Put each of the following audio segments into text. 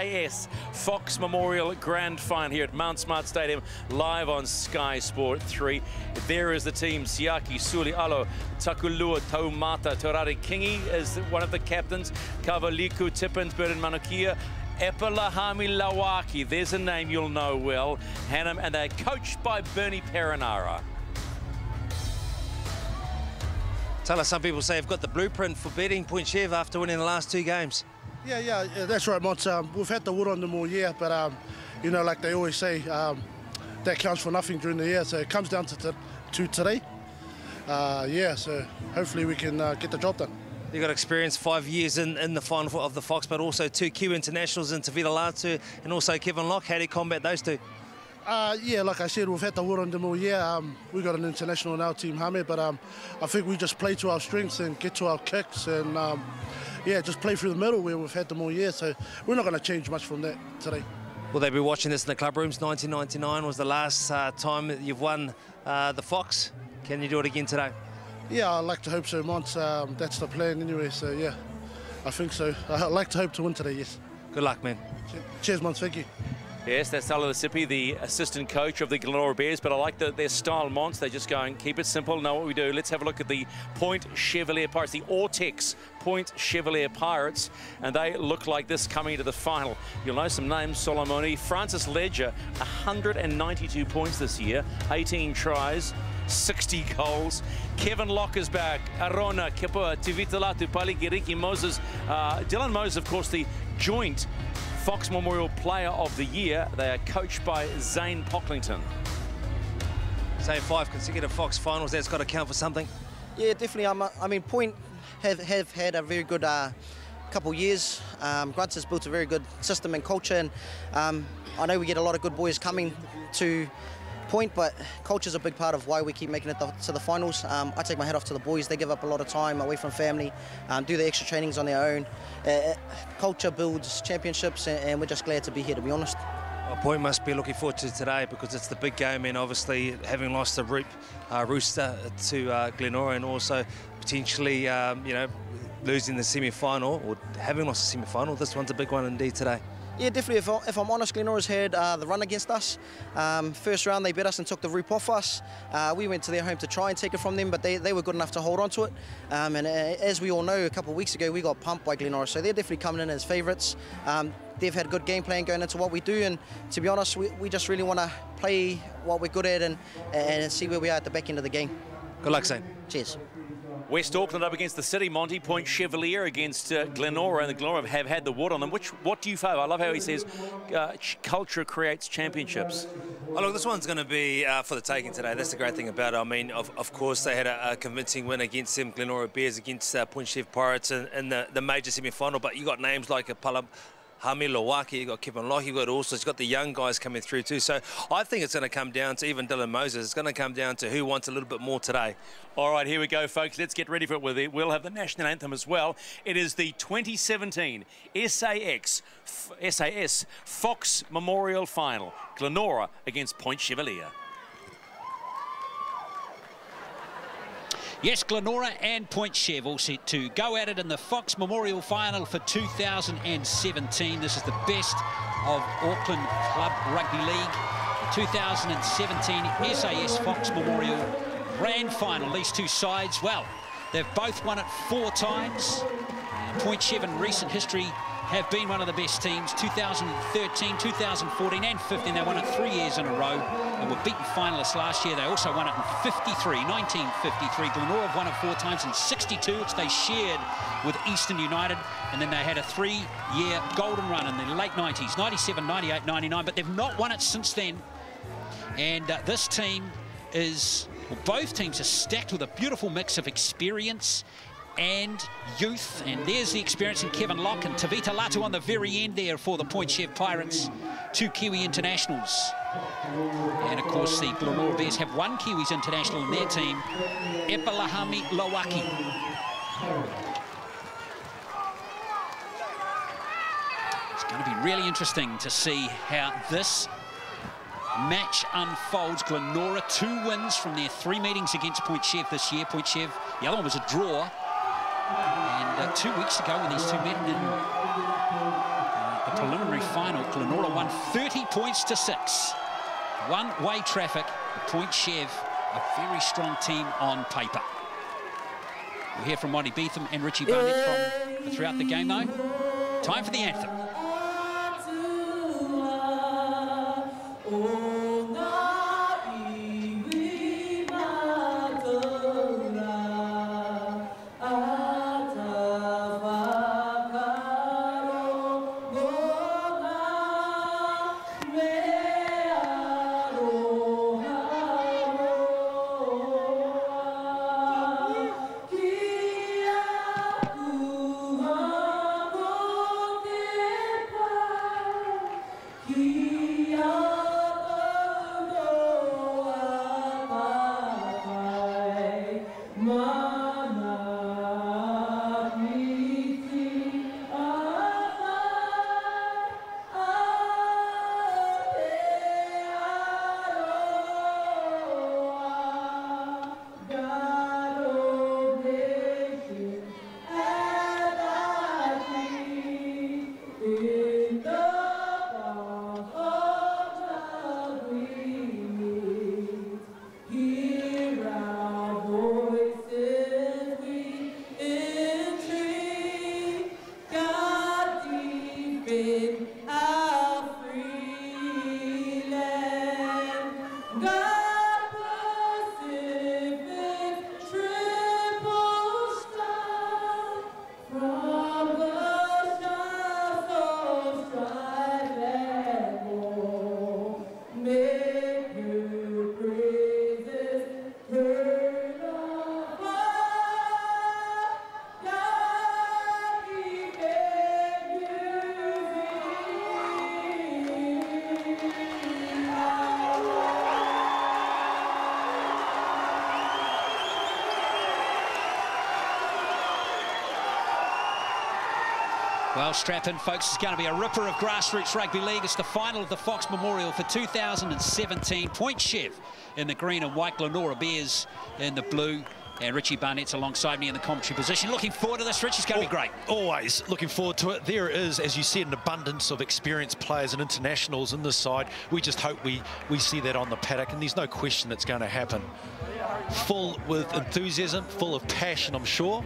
AS Fox Memorial Grand Final here at Mount Smart Stadium, live on Sky Sport 3. There is the team, Siaki, Suli, Alo, Takulua, Taumata, Torari Kingi is one of the captains, Kavaliku, Tippins, Burden Manukia, Epalahami Lauaki, there's a name you'll know well, Hannum, and they're coached by Bernie Perenara. Tell us, some people say they've got the blueprint for beating Point Chev after winning the last two games. Yeah, yeah, yeah that's right, Mons. Um, we've had the wood on them all year, but um, you know, like they always say, um, that counts for nothing during the year. So it comes down to, to today. Uh, yeah, so hopefully we can uh, get the job done. You've got experience five years in, in the final of the Fox, but also two Kiwi internationals in Tevita Latu and also Kevin Locke. How do you combat those two? Uh, yeah, like I said, we've had the wood on them all year. Um, we got an international now, Team Hame, but um, I think we just play to our strengths and get to our kicks and um, yeah, just play through the middle where we've had them all year. So we're not going to change much from that today. Will they be watching this in the club rooms? 1999 was the last uh, time that you've won uh, the Fox. Can you do it again today? Yeah, I'd like to hope so, Mont. Um, that's the plan anyway, so yeah, I think so. I'd like to hope to win today, yes. Good luck, man. Cheers, Mont. Thank you. Yes, that's Salo Sippy, the assistant coach of the Glenora Bears, but I like the, their style, monts. They're just go and keep it simple, know what we do. Let's have a look at the Point Chevalier Pirates, the Ortex Point Chevalier Pirates, and they look like this coming to the final. You'll know some names, Solomoni, Francis Ledger, 192 points this year, 18 tries, 60 goals. Kevin Locke is back. Arona, Kipua, Tevita Latu, Pali Giriki, Moses. Uh, Dylan Moses, of course, the joint Fox Memorial Player of the Year. They are coached by Zane Pocklington. Say five consecutive Fox finals, that's got to count for something. Yeah, definitely. Um, I mean, Point have, have had a very good uh, couple years. Um, Grunts has built a very good system and culture, and um, I know we get a lot of good boys coming to point, but culture is a big part of why we keep making it the, to the finals. Um, I take my head off to the boys. They give up a lot of time away from family, um, do the extra trainings on their own. Uh, uh, culture builds championships, and, and, we're just glad to be here, to be honest. Well, Point must be looking forward to today because it's the big game, and obviously having lost the Roop, uh, Rooster to uh, Glenora, and also potentially, um, you know, losing the semi-final or having lost the semi-final. This one's a big one indeed today. Yeah, definitely. If, I, if I'm honest, Glenora's had uh, the run against us. Um, first round, they beat us and took the Roop off us. Uh, we went to their home to try and take it from them, but they, they were good enough to hold on to it. Um, and uh, as we all know, a couple of weeks ago, we got pumped by Glenora, so they're definitely coming in as favourites. Um, they've had good game plan going into what we do, and to be honest, we, we just really want to play what we're good at and, and see where we are at the back end of the game. Good luck, Zane. Cheers. West Auckland up against the City, Monty Point Chevalier against uh, Glenora, and the Glenora have had the wood on them. Which, what do you favour? I love how he says uh, culture creates championships. Oh, look, this one's going to be uh, for the taking today. That's the great thing about it. I mean, of, of course, they had a, a, convincing win against them, Glenora Bears against uh, Point Chev Pirates in, in the, the major semi-final, but you got names like a Palam Hami Lauaki, you've got Kevin Locke, you've got also, you've got the young guys coming through too. So I think it's going to come down to even Dylan Moses. It's going to come down to who wants a little bit more today. All right, here we go, folks. Let's get ready for it. We'll have the national anthem as well. It is the 2017 SAX, SAS Fox Memorial Final. Glenora against Point Chevalier. Yes, Glenora and Point Chev all set to go at it in the Fox Memorial Final for 2017. This is the best of Auckland Club Rugby League. 2017 SAS Fox Memorial Grand Final. These two sides, well, they've both won it four times. Uh, Point Chev in recent history have been one of the best teams. 2013, 2014 and 15, they won it three years in a row and were beaten finalists last year. They also won it in 53, 1953. Glenora have won it four times in 62, which they shared with Eastern United. And then they had a three-year golden run in the late 90s, 97, 98, 99, but they've not won it since then. And uh, this team is, well, both teams are stacked with a beautiful mix of experience and youth. And there's the experience in Kevin Locke and Tevita Latu on the very end there for the Point Chev Pirates. Two Kiwi internationals. And of course, the Glenora Bears have one Kiwis international in their team, Epalahami Lauaki. It's going to be really interesting to see how this match unfolds. Glenora, two wins from their three meetings against Point Chev this year. Point Chev, the other one was a draw. And uh, two weeks ago when these two met in uh, the preliminary final, Glenora won 30 points to six. One-way traffic, Point Chev, a very strong team on paper. We'll hear from Monty Beetham and Richie Barnett from throughout the game, though. Time for the anthem. Strap in, folks. It's going to be a ripper of grassroots rugby league. It's the final of the Fox Memorial for 2017. Point Chev in the green and white, Glenora Bears in the blue. And Richie Barnett's alongside me in the commentary position. Looking forward to this, Rich. It's going to be great. Always looking forward to it. There is, as you said, an abundance of experienced players and internationals in this side. We just hope we, we see that on the paddock, and there's no question it's going to happen. Full with enthusiasm, full of passion, I'm sure.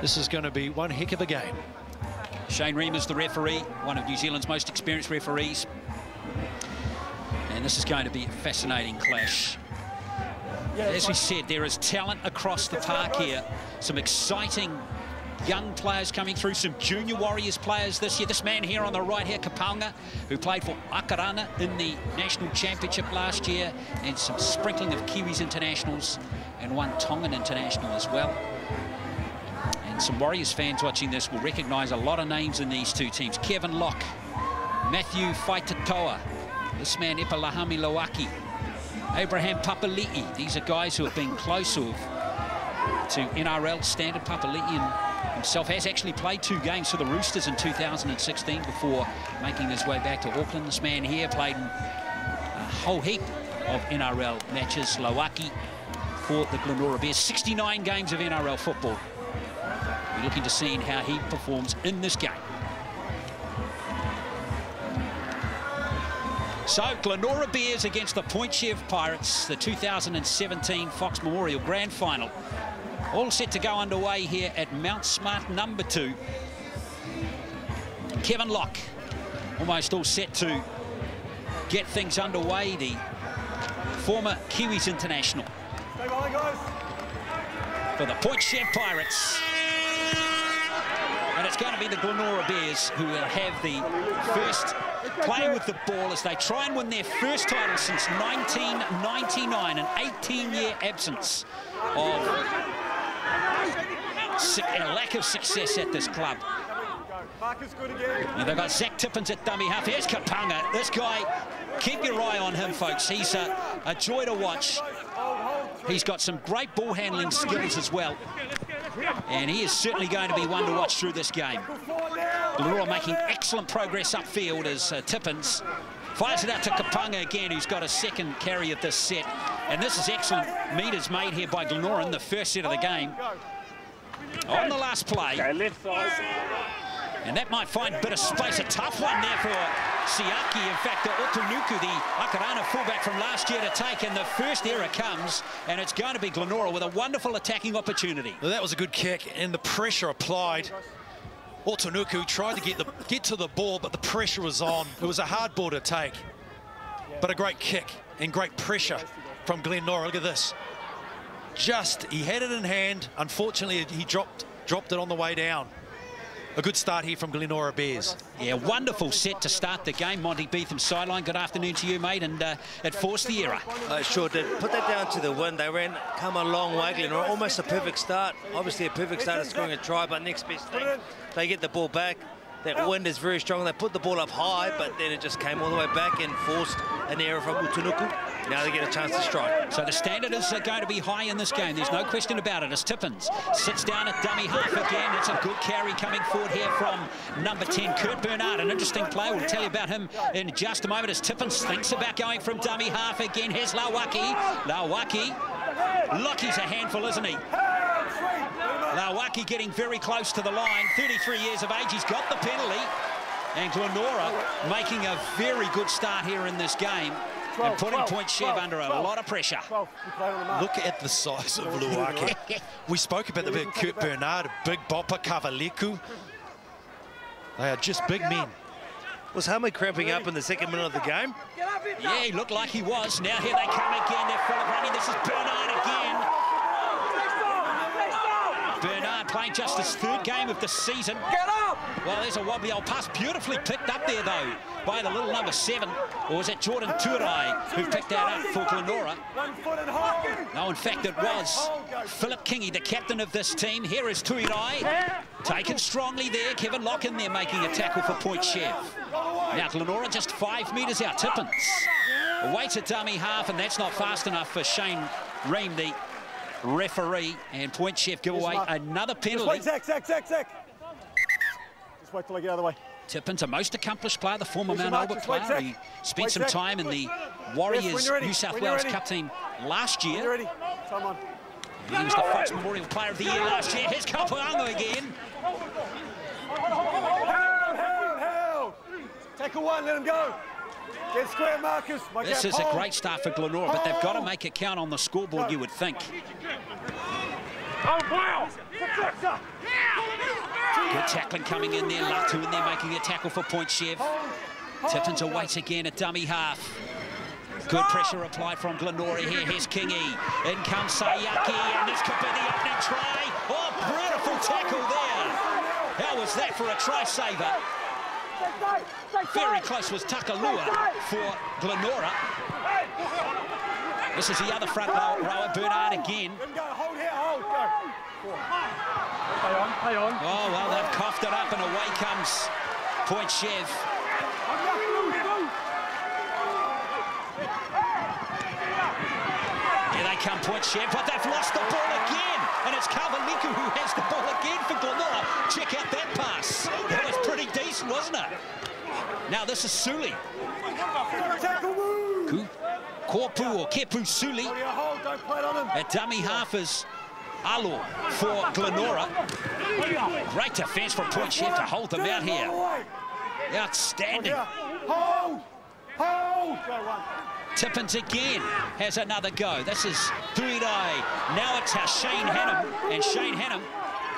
This is going to be one heck of a game. Shane Rehm is the referee, one of New Zealand's most experienced referees. And this is going to be a fascinating clash. As we said, there is talent across the park here. Some exciting young players coming through, some junior Warriors players this year. This man here on the right here, Kapaunga, who played for Akarana in the National Championship last year, and some sprinkling of Kiwis internationals and one Tongan international as well. Some Warriors fans watching this will recognise a lot of names in these two teams. Kevin Locke, Matthew Faitatoa, this man Ipalahami Lauaki, Abraham Papali'i. These are guys who have been close to, NRL standard. Papali'i himself has actually played two games for the Roosters in 2016 before making his way back to Auckland. This man here played a whole heap of NRL matches. Lauaki for the Glenora Bears. 69 games of NRL football looking to see how he performs in this game. So, Glenora Bears against the Point Chev Pirates, the 2017 Fox Memorial Grand Final. All set to go underway here at Mount Smart number two. Kevin Locke, almost all set to get things underway, the former Kiwis international. For the Point Chev Pirates. It's going to be the Glenora Bears who will have the first play with the ball as they try and win their first title since 1999, an 18-year absence of a lack of success at this club. And they've got Zach Tippins at dummy half. Here's Kapanga. This guy, keep your eye on him, folks. He's a, a joy to watch. He's got some great ball handling skills as well. And he is certainly going to be one to watch through this game. Leroy making excellent progress upfield as uh, Tippins fires it out to Kapaunga again, who's got a second carry of this set. And this is excellent meters made here by Glenora in the first set of the game. On the last play. And that might find a bit of space. A tough one there for Siaki. In fact, the Otunuku, the Akarana fullback from last year to take. And the first error comes, and it's going to be Glenora with a wonderful attacking opportunity. Well, that was a good kick, and the pressure applied. Otunuku tried to get the get to the ball, but the pressure was on. It was a hard ball to take. But a great kick and great pressure from Glenora. Look at this. Just, he had it in hand. Unfortunately, he dropped dropped it on the way down. A good start here from Glenora Bears. Yeah, wonderful set to start the game. Monty Beetham sideline. Good afternoon to you, mate. And uh, it forced the error. Uh, sure did. Put that down to the wind. They ran, come a long way, Glenora. Almost a perfect start. Obviously a perfect start at scoring a try, but next best thing, they get the ball back. That wind is very strong. They put the ball up high, but then it just came all the way back and forced an error from Utunuku. Now they get a chance to strike. So the standard is going to be high in this game. There's no question about it. As Tippins sits down at dummy half again. It's a good carry coming forward here from number 10, Kurt Bernard. An interesting play. We'll tell you about him in just a moment as Tippins thinks about going from dummy half again. Here's Lauaki. Lauaki. Look, he's a handful, isn't he? Lauaki getting very close to the line. 33 years of age. He's got the penalty. And Glenora making a very good start here in this game. and putting Point Chev under a lot of pressure. Look at the size of Lauaki. we spoke about the big Kurt Bernard, big Bopper, Kavaliku. They are just big men. Was Hame cramping up in the second minute of the game? Yeah, he looked like he was. Now here they come again. They're of running. This is Bernard again. Bernard playing just his third game of the season. Get up! Well, there's a wobbly old pass. Beautifully picked up there, though, by the little number seven. Or was it Jordan Turai who picked that up for Glenora? No, in fact, it was Philip Kingy, the captain of this team. Here is Turai. Taken strongly there. Kevin Locken there making a tackle for Point Chev. Now, Glenora just five metres out. Tippins waits to dummy half, and that's not fast enough for Shane Rehm, the referee and Point Chev give away another penalty. Just wait, Zach, Zach, Zach, Zach. Just wait till I get out of the way. Tippins, a most accomplished player, the former Mount Albert just wait, player. He spent Wait, some Zach. time in the Warriors you're. New South Wales ready. Cup team last year. on. He was the Fox Memorial Player of the Year last year. Here's Kapuango again. Held, held, held. Tackle one, let him go. Get square, Marcus. My This gap, is a great start for Glenora, but they've got to make it count on the scoreboard, you would think. Oh wow! Good tackling coming in there. Latu in there making a tackle for Point Chev. Tippins awaits again at dummy half. Good pressure applied from Glenora here. Here's Kingy. In comes Siaki, and this could be the opening try. Oh, beautiful tackle there. How was that for a try saver? Very close was Takalua for Glenora. This is the other front rower, Bernard again. Hold here, hold. Go. Play on, play on. Oh, well, they've coughed it up and away comes Point Chev. Here they come, Point Chev, but they've lost the ball again. And it's Kavaliku who has the ball again for Glenora. Check out that pass. Decent, wasn't it? Now this is Suli. Korpu or Kepu Suli. At dummy half is Alo for Glenora. Great defence from Point Chev to hold them out here. Outstanding. Tippins again has another go. This is Thuidai. Now it's Shane Hannum. And Shane Hannum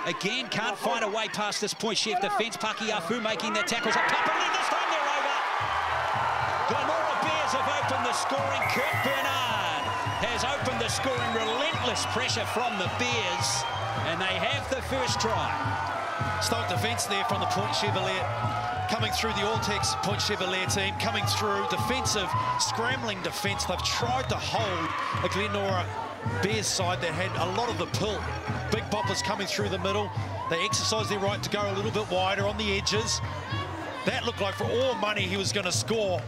again can't find a way past this Point Chev defence. Paki Afu making their tackles. A Papali this time they're over. Glenora Bears have opened the scoring. Kurt Bernard has opened the scoring. Relentless pressure from the Bears. And they have the first try. Stoke defence there from the Point Chevalier. Coming through the All-Tex Point Chevalier team, coming through defensive, scrambling defence. They've tried to hold a Glenora Bears side that had a lot of the pull. Big boppers coming through the middle. They exercised their right to go a little bit wider on the edges. That looked like for all money he was going to score.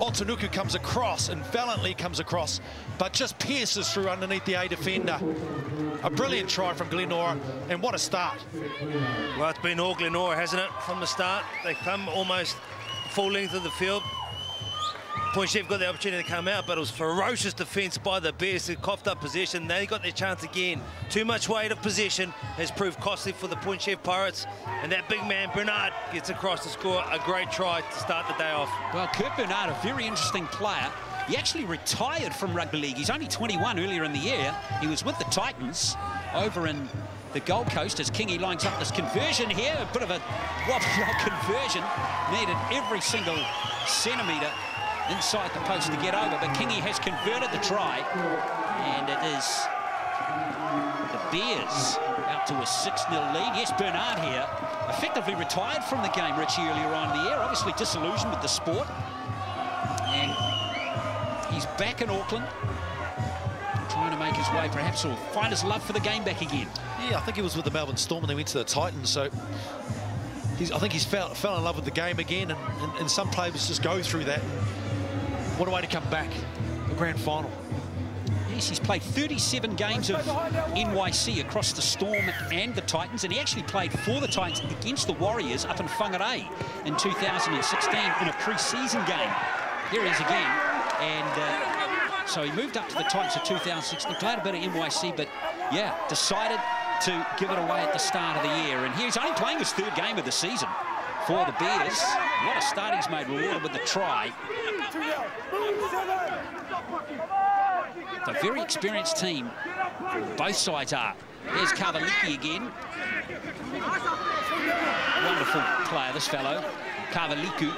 Otanuku comes across and valiantly comes across, but just pierces through underneath the A defender. A brilliant try from Glenora, and what a start. Well, it's been all Glenora, hasn't it, from the start? They come almost full length of the field. Point Chev got the opportunity to come out, but it was ferocious defence by the Bears who coughed up possession. They got their chance again. Too much weight of possession has proved costly for the Point Chev Pirates. And that big man, Bernard, gets across to score a great try to start the day off. Well, Kurt Bernard, a very interesting player. He actually retired from rugby league. He's only 21 earlier in the year. He was with the Titans over in the Gold Coast as Kingy lines up this conversion here. A bit of a wobbly conversion. Needed every single centimetre inside the post to get over, but Kingy has converted the try, and it is the Bears out to a 6-0 lead. Yes, Bernard here, effectively retired from the game, Richie, earlier on in the year, obviously disillusioned with the sport, and he's back in Auckland, trying to make his way perhaps or find his love for the game back again. Yeah, I think he was with the Melbourne Storm and they went to the Titans, so I think he's fell, fell in love with the game again, and, and, and some players just go through that. What a way to come back, the grand final. Yes, he's played 37 games of NYC across the Storm and the Titans, and he actually played for the Titans against the Warriors up in Whangarei in 2016 in a pre-season game. Here he is again, and uh, so he moved up to the Titans in 2016, played a bit of NYC, but yeah, decided to give it away at the start of the year. And here he's only playing his third game of the season for the Bears. What a start he's made, rewarded with the try. A very experienced team, both sides are. There's Kavaliku again. Wonderful player, this fellow. Kavaliku.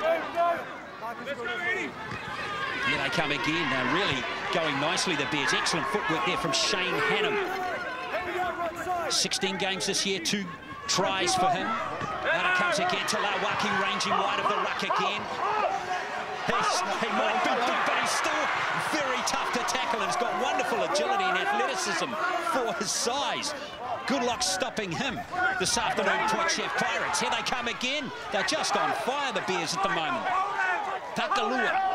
Here they come again. They're really going nicely, the Bears. Excellent footwork there from Shane Hannum. 16 games this year, two tries for him. And it comes again to Lauaki ranging wide of the ruck again. He's, he might be big, but he's still very tough to tackle and he's got wonderful agility and athleticism for his size. Good luck stopping him this afternoon, Point Chev Pirates. Here they come again. They're just on fire, the Bears, at the moment. Takalua.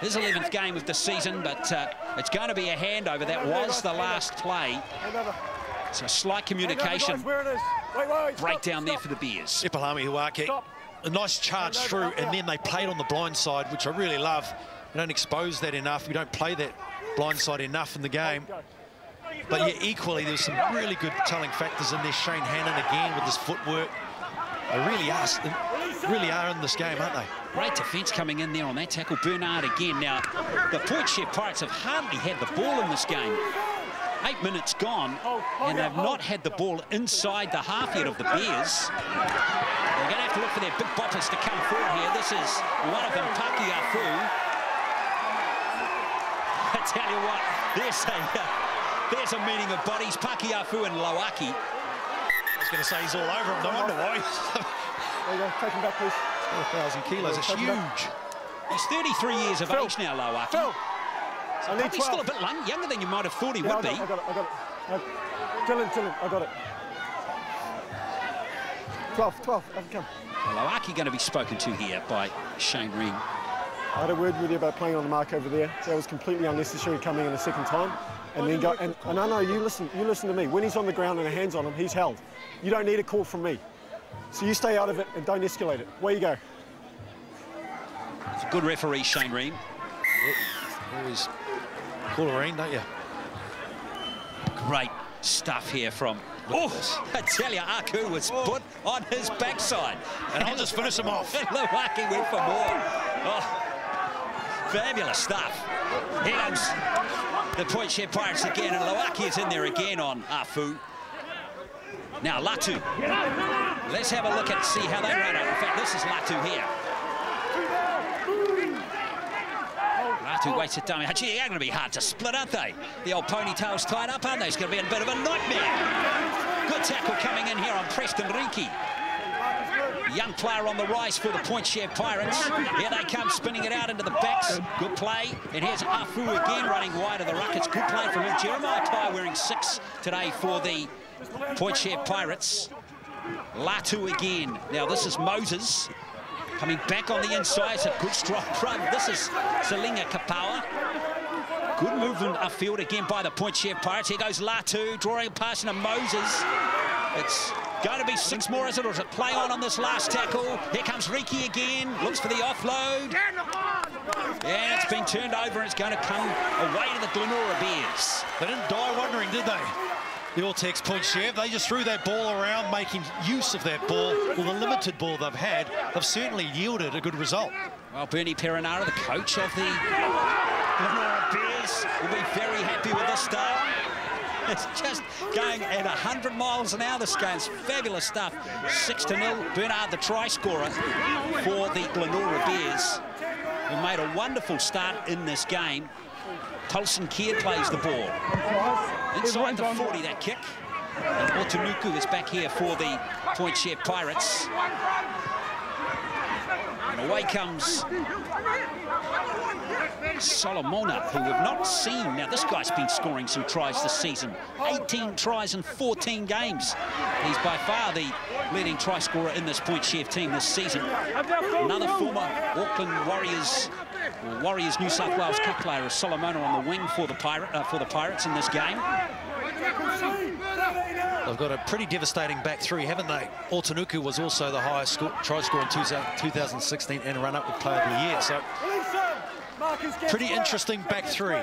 His 11th game of the season, but uh, it's going to be a handover. That was the last play. So slight communication breakdown there for the Bears. Ipalami Huake, a nice charge through, and then they played on the blind side, which I really love. We don't expose that enough. We don't play that blind side enough in the game. But yeah, equally, there's some really good telling factors in there. Shane Hannum again with his footwork. They really are, really are in this game, aren't they? Great defence coming in there on that tackle. Bernard again. Now, the Point Pirates have hardly had the ball in this game. Eight minutes gone, and they've not had the ball inside the half yet of the Bears. They're going to have to look for their big boppers to come forward here. This is one of them, Pakiafu. I tell you what, there's a, uh, there's a meeting of bodies. Pakiafu and Lauaki. I was going to say he's all over him. No wonder why. There you go. Take him back, please. 4,000 kilos. It's huge. He's 33 years of Phil. age now, Lauaki. Phil. I need Probably still a bit young, younger than you might have thought he Yeah, I would got, be. it, I got it, I got it. Uh, Dylan, Dylan, I got it. 12, 12, have come. Lauaki going to be spoken to here by Shane Rehm. I had a word with you about playing on the mark over there. That was completely unnecessary coming in a second time. And then go, and, and I know you listen, you listen to me. When he's on the ground and a hand's on him, he's held. You don't need a call from me. So you stay out of it and don't escalate it. Where you go. It's a good referee, Shane Rehm. Always call a rain, don't you? Great stuff here from. Oh, I tell you, Aku was put on his backside. And I'll just finish him off. And Lauaki went for more. Oh, fabulous stuff. Here comes the Point Chev Pirates again, and Lauaki is in there again on Afu. Now, Latu. Let's have a look and see how they run it. In fact, this is Latu here. Latu waits it down. Gee, they're going to be hard to split, aren't they? The old ponytails tied up, aren't they? It's going to be a bit of a nightmare. Good tackle coming in here on Preston Rinky. Young player on the rise for the Point share Pirates. Here they come, spinning it out into the backs. Good play. And here's Afu again running wide of the ruck. It's good play from him. Jeremiah Ty wearing six today for the Point share Pirates. Latu again. Now this is Moses. Coming back on the inside. It's a good strong run. This is Salinga Kapawa. Good movement upfield again by the Point Chev Pirates. Here goes Latu, drawing a pass into Moses. It's going to be six more, is it? Or is it play on on this last tackle? Here comes Riki again. Looks for the offload. Yeah, it's been turned over and it's going to come away to the Glenora Bears. They didn't die wondering, did they? The All-Tex Point Chev, they just threw that ball around, making use of that ball. Well, the limited ball they've had, they've certainly yielded a good result. Well, Bernie Perenara, the coach of the Glenora Bears, will be very happy with this start. It's just going at 100 miles an hour, this game. It's fabulous stuff. 6 to 0. Bernard, the try scorer for the Glenora Bears, who made a wonderful start in this game. Tolson Kier plays the ball. Inside the 40, that kick. And Otanuku is back here for the Point Chev Pirates. And away comes Solomona, who we've not seen. Now, this guy's been scoring some tries this season. 18 tries in 14 games. He's by far the leading try scorer in this Point Chev team this season. Another former Auckland Warriors, Warriors New South Wales Cup player is Solomona on the wing for the, Pirate, uh, for the Pirates in this game. They've got a pretty devastating back three, haven't they? Otanuku was also the highest score, try scorer in 2016 and run-up with Player of the Year. So pretty interesting back three.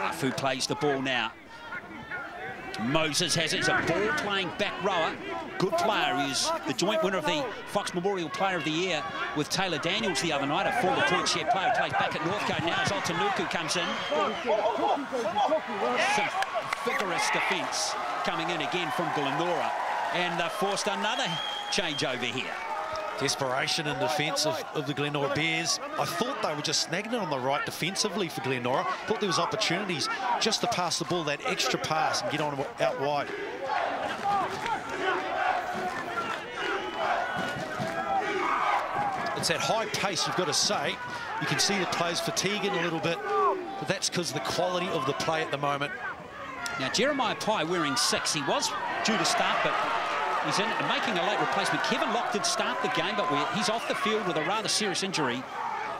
Afu plays the ball now. Moses has it. He's a ball-playing back rower. Good player. He's the joint winner of the Fox Memorial Player of the Year with Taylor Daniels the other night, a former Point Chev player plays back at Northcote now as Otanuku comes in. Some vigorous defence coming in again from Glenora. And they've forced another change over here. Desperation in defence of, of, the Glenora Bears. I thought they were just snagging it on the right defensively for Glenora. Thought there was opportunities just to pass the ball, that extra pass and get on out wide. It's that high pace, you've got to say. You can see the players fatiguing a little bit, but that's because the quality of the play at the moment. Now, Jeremiah Pye wearing six. He was due to start, but He's in, making a late replacement. Kevin Locke did start the game, but he's off the field with a rather serious injury.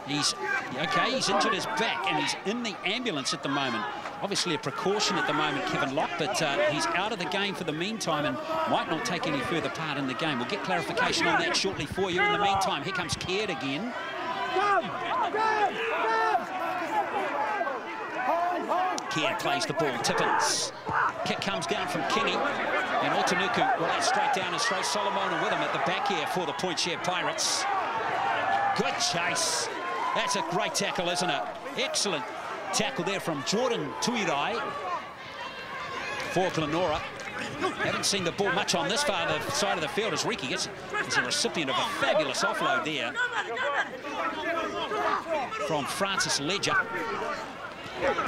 He's, okay, he's injured his back, and he's in the ambulance at the moment. Obviously a precaution at the moment, Kevin Locke, but uh, he's out of the game for the meantime and might not take any further part in the game. We'll get clarification on that shortly for you. In the meantime, here comes Caird again. Caird plays the ball, Tippins. Kick comes down from Kenny. And Otanuku well, straight down and throws Solomona with him at the back here for the Point Chev Pirates. Good chase. That's a great tackle, isn't it? Excellent tackle there from Jordan Tuirai for Glenora. Haven't seen the ball much on this far the side of the field as Riki gets is a recipient of a fabulous offload there from Francis Ledger.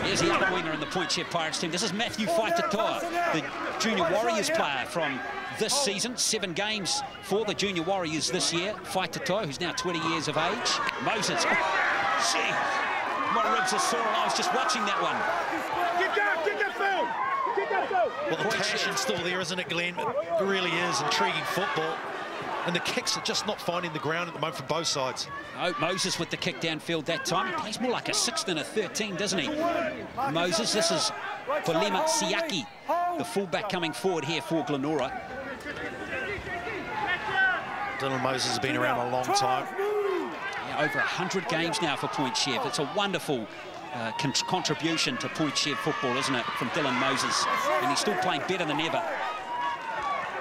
Here's the other winner in the Point Chev Pirates team. This is Matthew Faitatoa, the Junior Warriors player from this season. Seven games for the Junior Warriors this year. Faitatoa, who's now 20 years of age. Moses. Oh, gee, my ribs are sore. I was just watching that one. Get that, get that film. Get that film. Well, the passion's still there, isn't it, Glenn? It really is intriguing football. And the kicks are just not finding the ground at the moment for both sides. Oh, Moses with the kick downfield that time. He plays more like a 6 than a 13, doesn't he? Moses, this is Polema Siaki, the fullback coming forward here for Glenora. Dylan Moses has been around a long time. Yeah, over 100 games now for Point Chev. It's a wonderful uh, con contribution to Point Chev football, isn't it, from Dylan Moses? And he's still playing better than ever.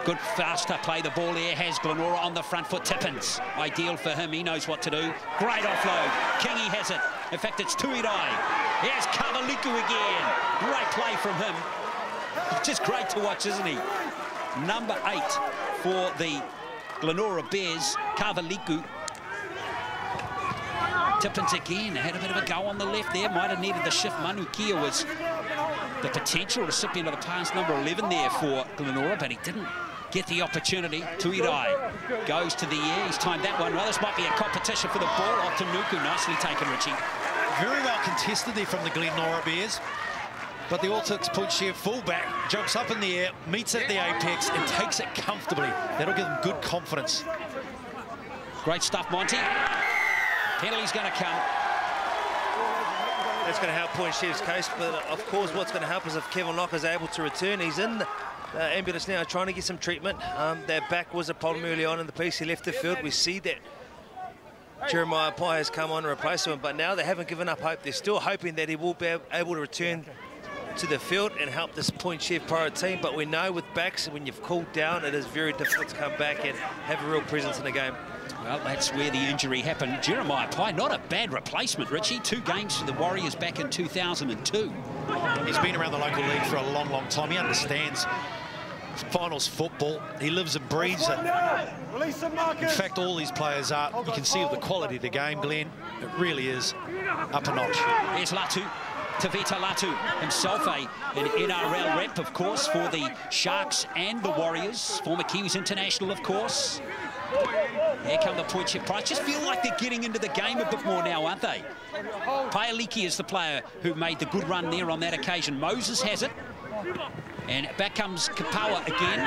Good faster play the ball here has Glenora on the front foot. Tippins, ideal for him. He knows what to do. Great offload. Kingy has it. In fact, it's Tuirai. Here's Kavaliku again. Great play from him. Just great to watch, isn't he? Number eight for the Glenora Bears, Kavaliku. Tippins again, had a bit of a go on the left there, might have needed the shift. Manukia was the potential recipient of the pass number 11 there for Glenora, but he didn't get the opportunity. Tuirai goes to the air. He's timed that one well. This might be a competition for the ball. Otanuku, nicely taken, Richie. Very well contested there from the Glenora Bears. But the All-Tex Point Chev fullback jumps up in the air, meets at the apex, and takes it comfortably. That'll give them good confidence. Great stuff, Monty. Penalty's going to come. That's going to help Point Chev's case, but of course what's going to help is if Kevin Locke is able to return. He's in uh, ambulance now trying to get some treatment. Um, their back was a problem early on in the piece. He left the field. We see that Jeremiah Pye has come on to replace him, but now they haven't given up hope. They're still hoping that he will be able to return to the field and help this Point Chev Pirate team. But we know with backs, when you've cooled down, it is very difficult to come back and have a real presence in the game. Well, that's where the injury happened. Jeremiah Pye, not a bad replacement, Richie. Two games for the Warriors back in 2002. He's been around the local league for a long, long time. He understands finals football. He lives and breathes it. In fact, all these players are. You can see the quality of the game, Glenn. It really is up a notch. Here's Latu. Tevita Latu himself a, an NRL rep, of course, for the Sharks and the Warriors. Former Kiwis international, of course. Here come the point chip price. Just feel like they're getting into the game a bit more now, aren't they? Paeliki is the player who made the good run there on that occasion. Moses has it. And back comes Kapawa again.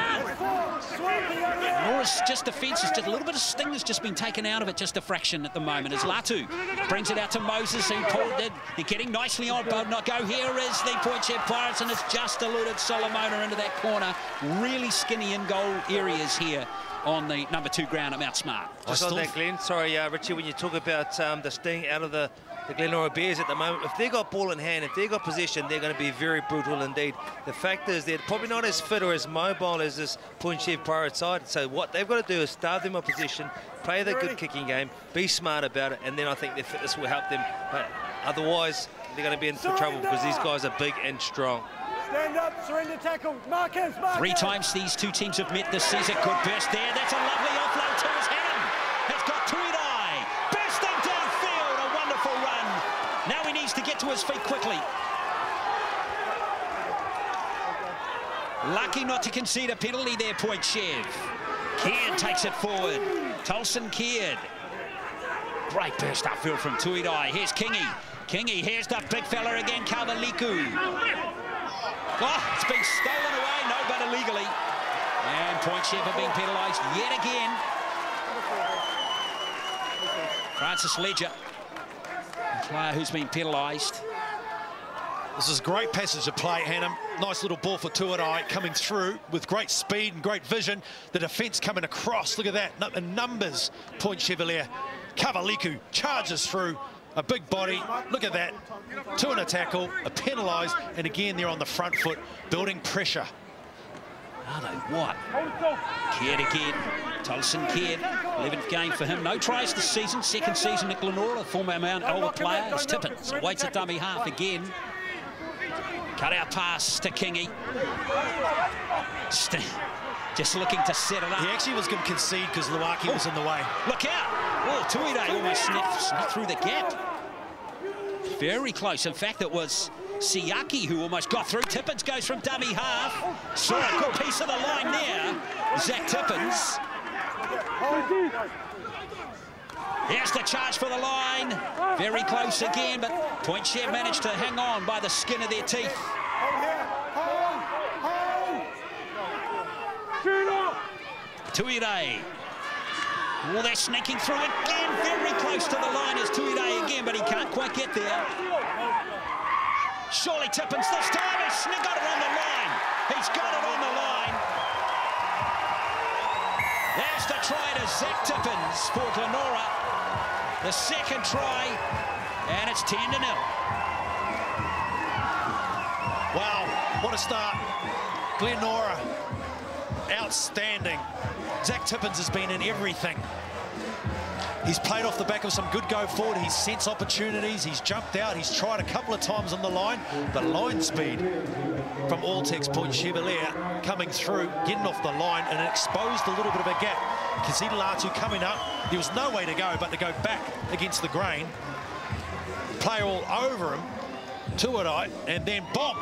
Norris just defences, just a little bit of sting has just been taken out of it, just a fraction at the moment. As Latu brings it out to Moses, who pulled it. They're getting nicely on, but not go. Here is the point chip Pirates, and it's just eluded Solomona into that corner. Really skinny in goal areas here on the number two ground at Mount Smart. Just on that, Glenn. Sorry, uh, Richie, when you talk about um, the sting out of the the Glenora Bears at the moment, if they got ball in hand, if they got possession, they're going to be very brutal indeed. The fact is they're probably not as fit or as mobile as this Point Chev Pirate side. So what they've got to do is starve them a position, play the good kicking game, be smart about it, and then I think their fitness will help them. But otherwise, they're going to be in for trouble because these guys are big and strong. Stand up, surrender tackle. Marcus, Marcus. Three times these two teams have met this season. Good burst there. That's a lovely offload to his hand. Has got Tuidai. Bursting downfield. A wonderful run. Now he needs to get to his feet quickly. Lucky not to concede a penalty there, Point Chev. Keard takes it forward. Tolson Keard. Great burst upfield from Tuidai. Here's Kingy. Kingy, here's the big fella again, Kavaliku. Oh, it's been stolen away, no, but illegally. And Point Shepherd being penalised yet again. Francis Ledger, the player who's been penalised. This is a great passage of play, Hannum. Nice little ball for Tuarai coming through with great speed and great vision. The defence coming across. Look at that. In numbers, Point Chevalier. Kavaliku charges through. A big body. Look at that. Two in a tackle, a penalised, and again they're on the front foot, building pressure. Are they what? Keard again. Tolson Keard, 11th game for him. No tries this season. Second season at Glenora, former Mount Albert player. It's Tippins. Waits a dummy half again. Cut out pass to Kingy. St just looking to set it up. He actually was going to concede because Lauaki was in the way. Look out! Oh, Tuide almost sniffed, sniffed through the gap. Very close. In fact, it was Siaki who almost got through. Tippins goes from dummy half. Saw a good piece of the line there. Zach Tippins. Here's the charge for the line. Very close again, but Point Share managed to hang on by the skin of their teeth. Tuire. Oh, they're sneaking through again. Very close to the line is Tuire again, but he can't quite get there. Surely Tippins this time. He's got it on the line. He's got it on the line. There's the try to Zach Tippins for Glenora. The second try, and it's 10 to 0. Wow, what a start. Glenora, outstanding. Zach Tippins has been in everything. He's played off the back of some good go forward. He's sensed opportunities. He's jumped out. He's tried a couple of times on the line. The line speed from Alltex Point Chevalier coming through, getting off the line, and it exposed a little bit of a gap. Kisita Latu coming up. There was no way to go but to go back against the grain. Play all over him. Tuarai, and then bomb.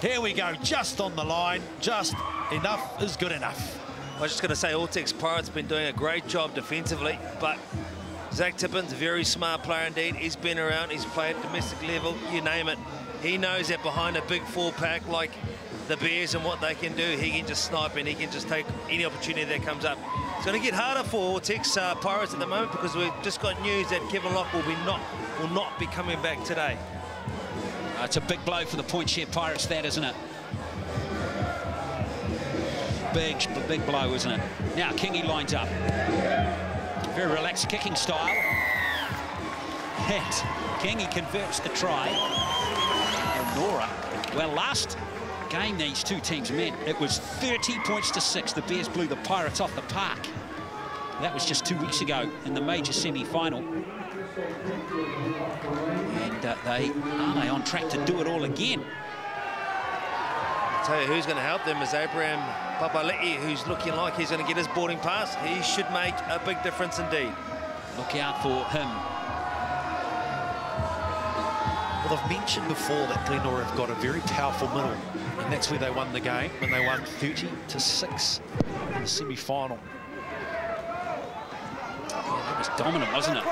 Here we go, just on the line. Just enough is good enough. Was just going to say, Alltex Pirates have been doing a great job defensively, but Zach Tippins, a very smart player indeed. He's been around, he's played domestic level, you name it. He knows that behind a big four pack like the Bears and what they can do, he can just snipe and he can just take any opportunity that comes up. It's going to get harder for Alltex uh, Pirates at the moment because we've just got news that Kevin Locke will be not will not be coming back today. Uh, it's a big blow for the point share Pirates, that isn't it? Big, big blow, isn't it? Now Kingy lines up. Very relaxed kicking style. And Kingy converts the try. And Nora. Well, last game these two teams met, it was 30 points to six. The Bears blew the Pirates off the park. That was just two weeks ago in the major semi-final. And uh, they are they on track to do it all again. I'll tell you who's going to help them is Abraham Papali'i, who's looking like he's going to get his boarding pass. He should make a big difference indeed. Look out for him. Well, I've mentioned before that Glenora have got a very powerful middle, and that's where they won the game, when they won 30 to 6 in the semi-final. Yeah, that was dominant, wasn't it?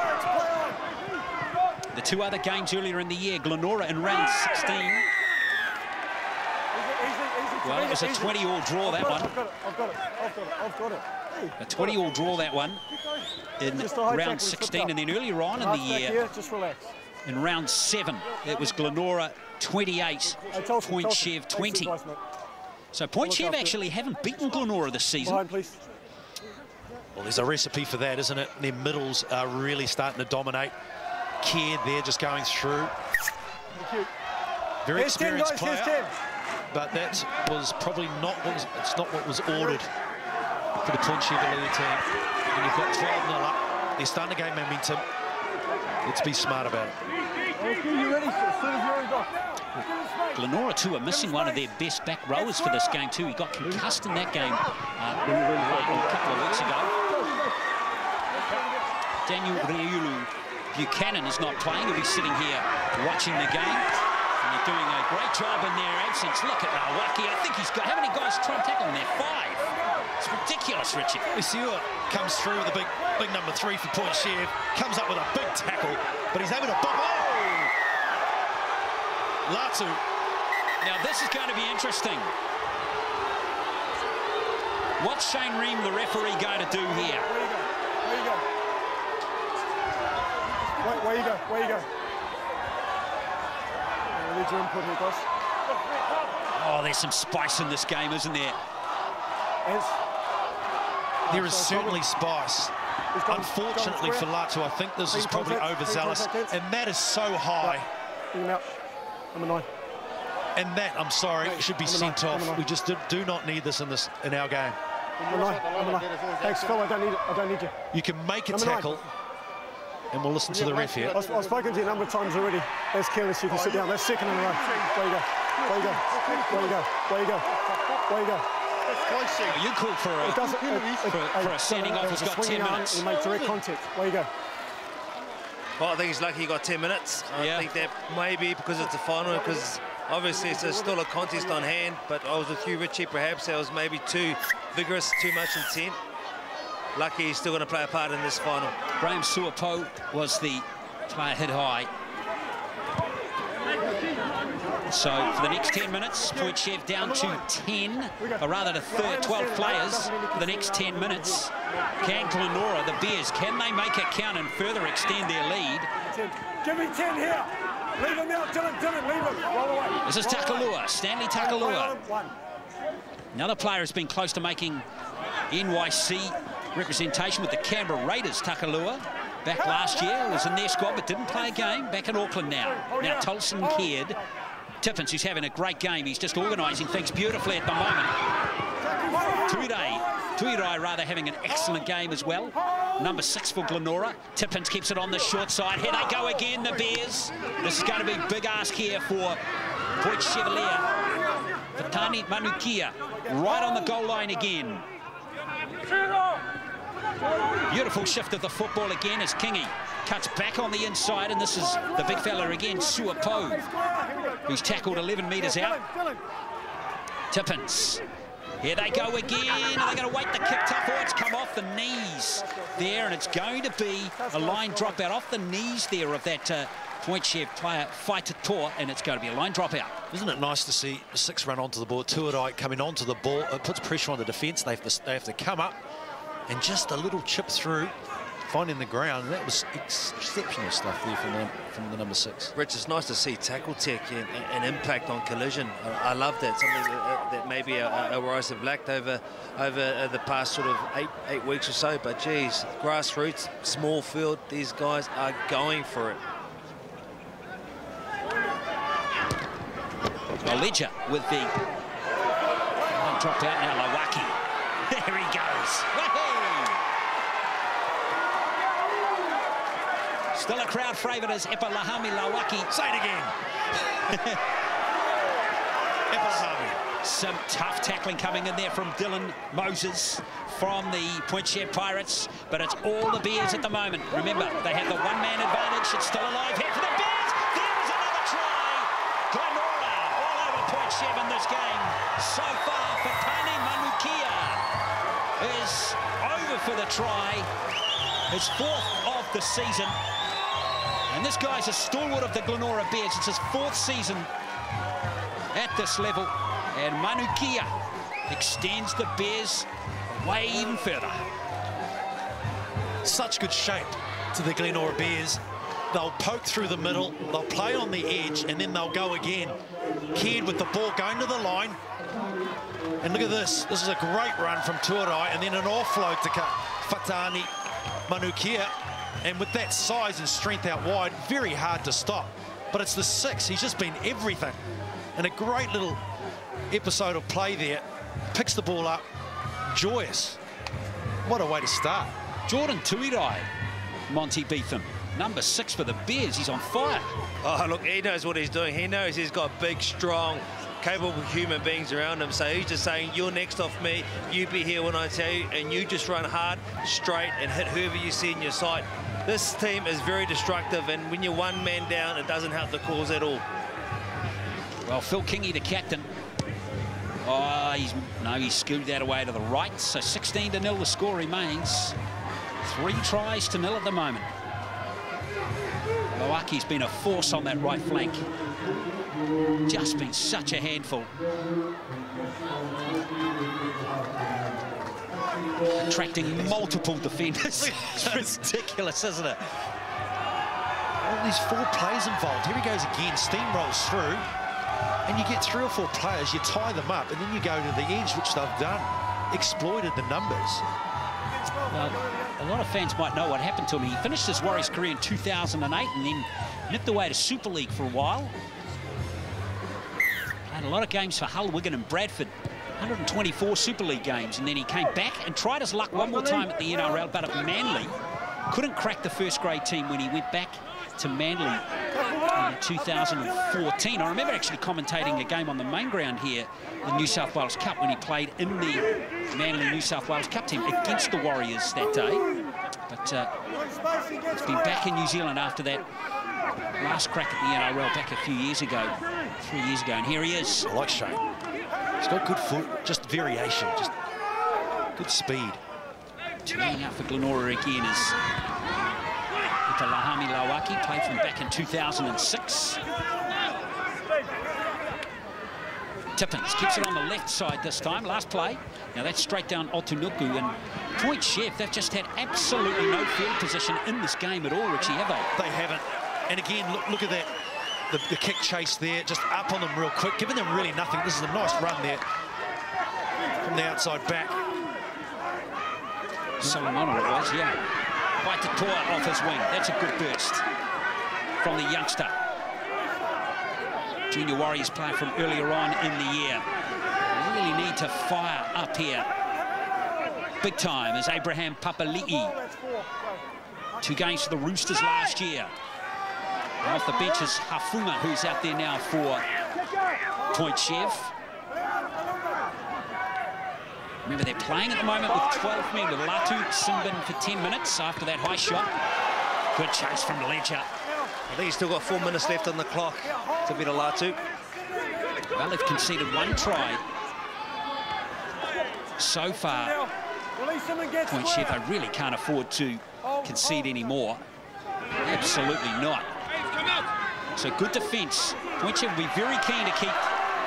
The two other games earlier in the year, Glenora in round 16. Well, it was a 20-all draw, that one. I've got it, I've got it, I've got it, I've got it. A 20-all draw, that one, in Just a high tackle, round 16. And then earlier on in the year, here, just relax. in round 7, it was Glenora 28, Hey, Point Tolson, Chev 20. for the advice, mate. So Point Look Chev actually haven't beaten Glenora this season. Well, there's a recipe for that, isn't it? Their middles are really starting to dominate. Care there just going through. Very experienced player. Here's 10. but that was probably not what was, it's not what was ordered for the Point Chevalier team. And you've got 12 0 up. They're starting to gain momentum. Let's be smart about it. Okay, you ready? As soon as you're in, go. Glenora, too, are missing one of their best back rowers for this game, too. He got concussed in that game uh, a couple of weeks ago. Daniel Reulu Buchanan is not playing. He'll be sitting here watching the game. And they're doing a great job in their absence. Look at Lauaki. I think he's got... How many guys try and tackle him there? Five. It's ridiculous, Richard. Isiua comes through with a big, big number three for Point Chev, comes up with a big tackle, but he's able to bob. Oh! Latu, Now, this is going to be interesting. What's Shane Rehm, the referee, going to do here? Where you go? Where you go? Where, where you go? Where you go? I input here, boss. Oh, there's some spice in this game, isn't there? Ants. there is certainly spice. Unfortunately for Latu, I think this is probably overzealous, and that is so high. Bring him out. Number nine. And that, I'm sorry, Mate, should be sent nine, off. We just do, do not need this in this in our game. Number nine. Number nine. Thanks, Phil. I don't need it. I don't need you. You can make a Number nine. Tackle, and we'll listen to the ref here. I've, I've spoken to you a number of times already. That's careless. You can sit down. That's second in a row. Where you go? Where you go? Where you go? Where you go? Where you go? You called for It a, doesn't. for, for a sending off. He's got 10 minutes. You make direct contact. Where you go? Well, I think he's lucky he got 10 minutes. I Yeah. think that maybe because it's a final, because obviously it's still a contest on hand, but I was with you, Richie, perhaps that was maybe too vigorous, too much intent. Lucky he's still going to play a part in this final. Graham Suapo was the player hit high. So for the next 10 minutes, Point Chev down to 10, or rather to thir 12 players for the next 10 minutes. Can Glenora, the Bears, can they make it count and further extend their lead? Ten. Give me ten here. Leave him out, Dylan. Dylan, leave him. Roll away. This is Roll. Takalua, Stanley Play Takalua. Another player has been close to making NYC representation with the Canberra Raiders, Takalua. Back last year, was in their squad but didn't play a game. Back in Auckland now. Now Tolson Caird. Tippins, who's having a great game. He's just organising things beautifully at the moment. Tuirai, Tuirai rather having an excellent game as well. Number six for Glenora. Tippins keeps it on the short side. Here they go again, the Bears. This is going to be big ask here for Point Chevalier. Fatani Manukia right on the goal line again. Beautiful shift of the football again as Kingy cuts back on the inside, and this is the big fella again, Suapo, who's tackled 11 metres out. Tippins. Here they go again. Are they going to wait the kick tough? Oh, it's come off the knees there, and it's going to be a line dropout off the knees there of that uh, Point Chev player, Fighter Tor, and it's going to be a line dropout. Isn't it nice to see six run onto the ball, Tuirai coming onto the ball, it puts pressure on the defence, they, they have to come up and just a little chip through finding the ground. And that was exceptional stuff there from the, from the number six. Rich, it's nice to see tackle tech and, and impact on collision. I, I love that. Something that, that maybe a, a Rise have lacked over over uh, the past sort of eight eight weeks or so. But geez, grassroots, small field, these guys are going for it. Ledger with the dropped out now, Lauaki. There he goes. Still a crowd favourite as Epalahame Lauaki. Say it again. Epalahame. Some tough tackling coming in there from Dylan Moses from the Point Chev Pirates, but it's all the Bears at the moment. Remember, they have the one-man advantage. It's still alive here for the Bears. There's another try. Glenora all over Point Chev in this game. So far, Fatani Manukia is over for the try. His fourth of the season. And this guy's a stalwart of the Glenora Bears. It's his fourth season at this level. And Manukia extends the Bears way even further. Such good shape to the Glenora Bears. They'll poke through the middle, they'll play on the edge, and then they'll go again. Caird with the ball going to the line. And look at this. This is a great run from Tuirai, and then an offload to Fatani Manukia. And with that size and strength out wide, very hard to stop. But it's the six. He's just been everything. And a great little episode of play there. Picks the ball up. Joyous. What a way to start. Jordan Tuirai, Monty Betham. Number six for the Bears. He's on fire. Oh, look, he knows what he's doing. He knows he's got big, strong, capable human beings around him. So he's just saying, you're next off me. You be here when I tell you. And you just run hard, straight, and hit whoever you see in your sight. This team is very destructive. And when you're one man down, it doesn't help the cause at all. Well, Phil Kingy, the captain. Oh, he's no, he's scooted that away to the right. So 16 to nil, the score remains. Three tries to nil at the moment. Lauaki's been a force on that right flank. Just been such a handful. Attracting multiple defenders. it's ridiculous, isn't it? All these four players involved. Here he goes again, steamrolls through. And you get three or four players, you tie them up, and then you go to the edge, which they've done. Exploited the numbers. Well, a lot of fans might know what happened to him. He finished his Warriors career in 2008 and then nipped away to Super League for a while. Played a lot of games for Hull, Wigan and Bradford. 124 Super League games, and then he came back and tried his luck one more time at the NRL, but at Manly. Couldn't crack the first grade team when he went back to Manly in 2014. I remember actually commentating a game on the main ground here, the New South Wales Cup, when he played in the Manly New South Wales Cup team against the Warriors that day. But uh, he's been back in New Zealand after that last crack at the NRL back a few years ago, three years ago, and here he is. I like Shane. He's got good foot, just variation, just good speed. Turning out for Glenora again is Lahami Lauaki, played from back in 2006. Tippins keeps it on the left side this time, last play. Now that's straight down Otunuku and Point Chev, they've just had absolutely no field position in this game at all, Richie, have they? They haven't. And again, look, look at that, the, the kick chase there, just up on them real quick, giving them really nothing. This is a nice run there from the outside back. Solomon it was, yeah. Toa off his wing. That's a good burst from the youngster. Junior Warriors player from earlier on in the year. Really need to fire up here. Big time as Abraham Papali'i. Two games for the Roosters last year. And off the bench is Hafuma, who's out there now for Point Chev. Remember, they're playing at the moment with 12 men, with Latu Simbin for 10 minutes after that high shot. Good chase from Ledger. I think he's still got four minutes left on the clock to beat a Latu. Well, they've conceded one try so far. Point Chev, they really can't afford to concede any more. Absolutely not. So good defence. Point Chev will be very keen to keep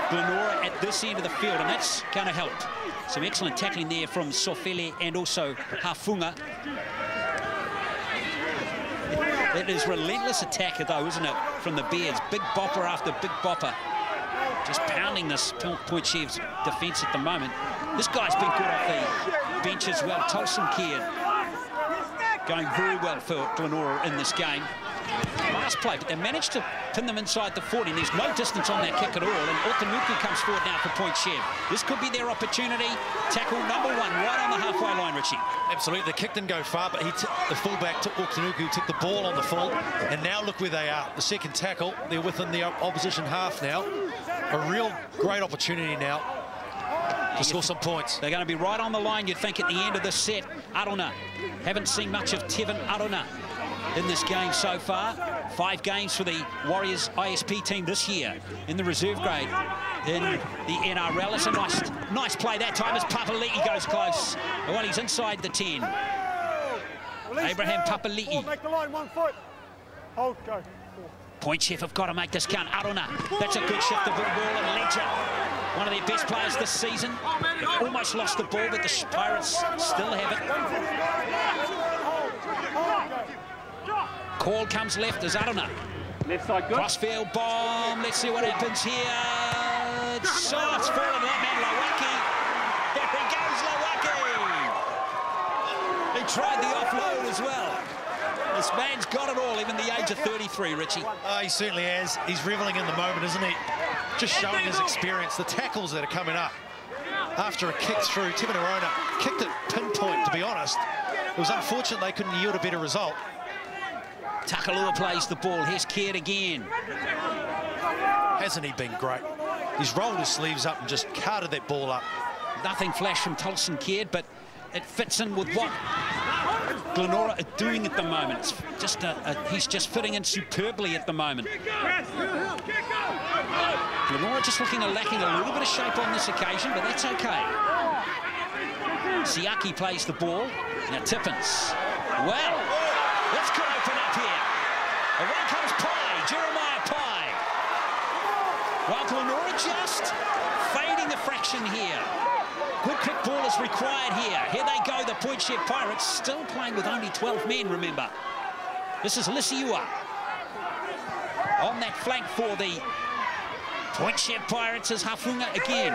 Glenora at this end of the field, and that's going to help. Some excellent tackling there from Sofele and also Hafunga. It is relentless attack, though, isn't it, from the Bears? Big bopper after big bopper. Just pounding this Point Chev's defence at the moment. This guy's been good off the bench as well. Tolson Caird going very well for Glenora in this game. Last play, but they managed to pin them inside the 40. And there's no distance on that kick at all. And Otanuku comes forward now for Point Chev. This could be their opportunity. Tackle number one right on the halfway line, Richie. Absolutely. The kick didn't go far, but he the fullback took Otanuku, took the ball on the full. And now look where they are. The second tackle, they're within the opposition half now. A real great opportunity now to score some points. They're going to be right on the line, you'd think, at the end of the set. Aruna. Haven't seen much of Tevin Aruna in this game so far. Five games for the Warriors ISP team this year in the reserve grade in the NRL. It's a nice, nice play that time as Papali'i goes close. Well, he's inside the 10. Abraham Papali'i. Make the line one foot. Hold, go. Point Chev have got to make this count. Aruna, that's a good shift of the ball and Ledger. One of their best players this season. Almost lost the ball, but the Pirates still have it. Call comes left as Aruna. Left side good. Crossfield bomb. Let's see what happens here. Shots falling that man Lauaki. There he goes, Lauaki. He tried the offload as well. This man's got it all, even the age of 33, Richie. Oh, he certainly has. He's reveling in the moment, isn't he? Just showing his experience. The tackles that are coming up after a kick through. Tevin Arona kicked it pinpoint, to be honest. It was unfortunate they couldn't yield a better result. Takalua plays the ball. Here's Caird again. Hasn't he been great? He's rolled his sleeves up and just carted that ball up. Nothing flash from Tolson Caird, but it fits in with what Glenora are doing at the moment. It's just a, a, he's just fitting in superbly at the moment. Glenora just looking a lacking a little bit of shape on this occasion, but that's okay. Siaki plays the ball. Now Tippins. Well, this could open up here. Away comes Pye, Jeremiah Pye. While Glenora just fading a fraction here. Good quick ball is required here. Here they go, the Point Chev Pirates, still playing with only 12 men, remember. This is Lisiua. On that flank for the Point Chev Pirates is Hafunga again.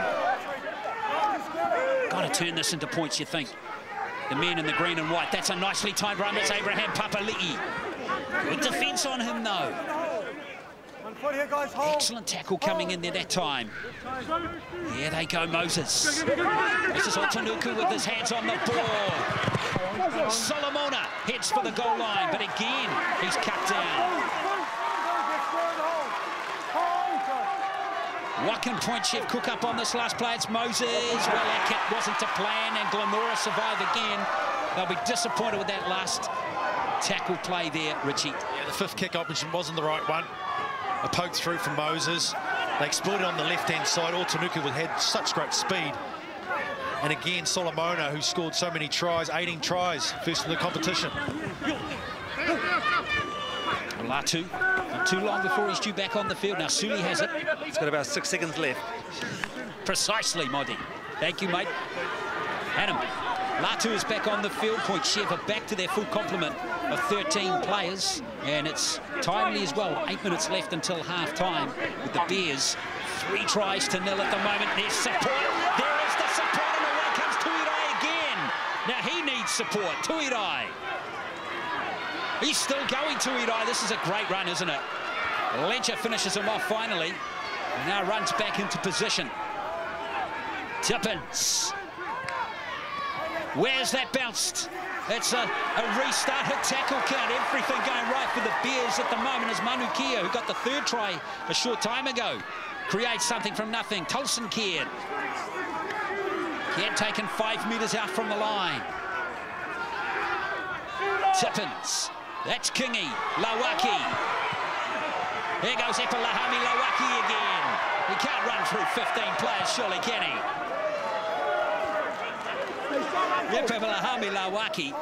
Got to turn this into points, you think. The men in the green and white. That's a nicely timed run. That's Abraham Papali'i. Good defence on him, though. Excellent tackle coming in there that time. Here they go, Moses. This is Otanuku with his hands on the ball. Solomona heads for the goal line, but again, he's cut down. What can Point Chev cook up on this last play? It's Moses. Well, that wasn't to plan, and Glenora survive again. They'll be disappointed with that last tackle play there, Richie. Yeah, the fifth kick option wasn't the right one. A poke through from Moses. They exploited on the left-hand side. Otanuku had such great speed. And again, Solomona, who scored so many tries, 18 tries, first in the competition. Latu, not too long before he's due back on the field. Now Suli has it. He's got about six seconds left. Precisely, Modi. Thank you, mate. Adam, Latu is back on the field. Point Chev are back to their full complement of 13 players. And it's timely as well. Eight minutes left until half-time with the Bears. Three tries to nil at the moment. There's support. There is the support, and away comes Tuirai again. Now he needs support. Tuirai. He's still going, Tuirai. This is a great run, isn't it? Ledger finishes him off finally. Now runs back into position. Tippins. Where's that bounced? That's a, a restart, hit tackle count, everything going right for the Bears at the moment as Manukia, who got the third try a short time ago, creates something from nothing. Tolson Caird. Caird taken five metres out from the line. Tippins. That's Kingy. Lauaki. There goes Epalahame Lauaki again. He can't run through 15 players, surely, can he? Epalahame Lauaki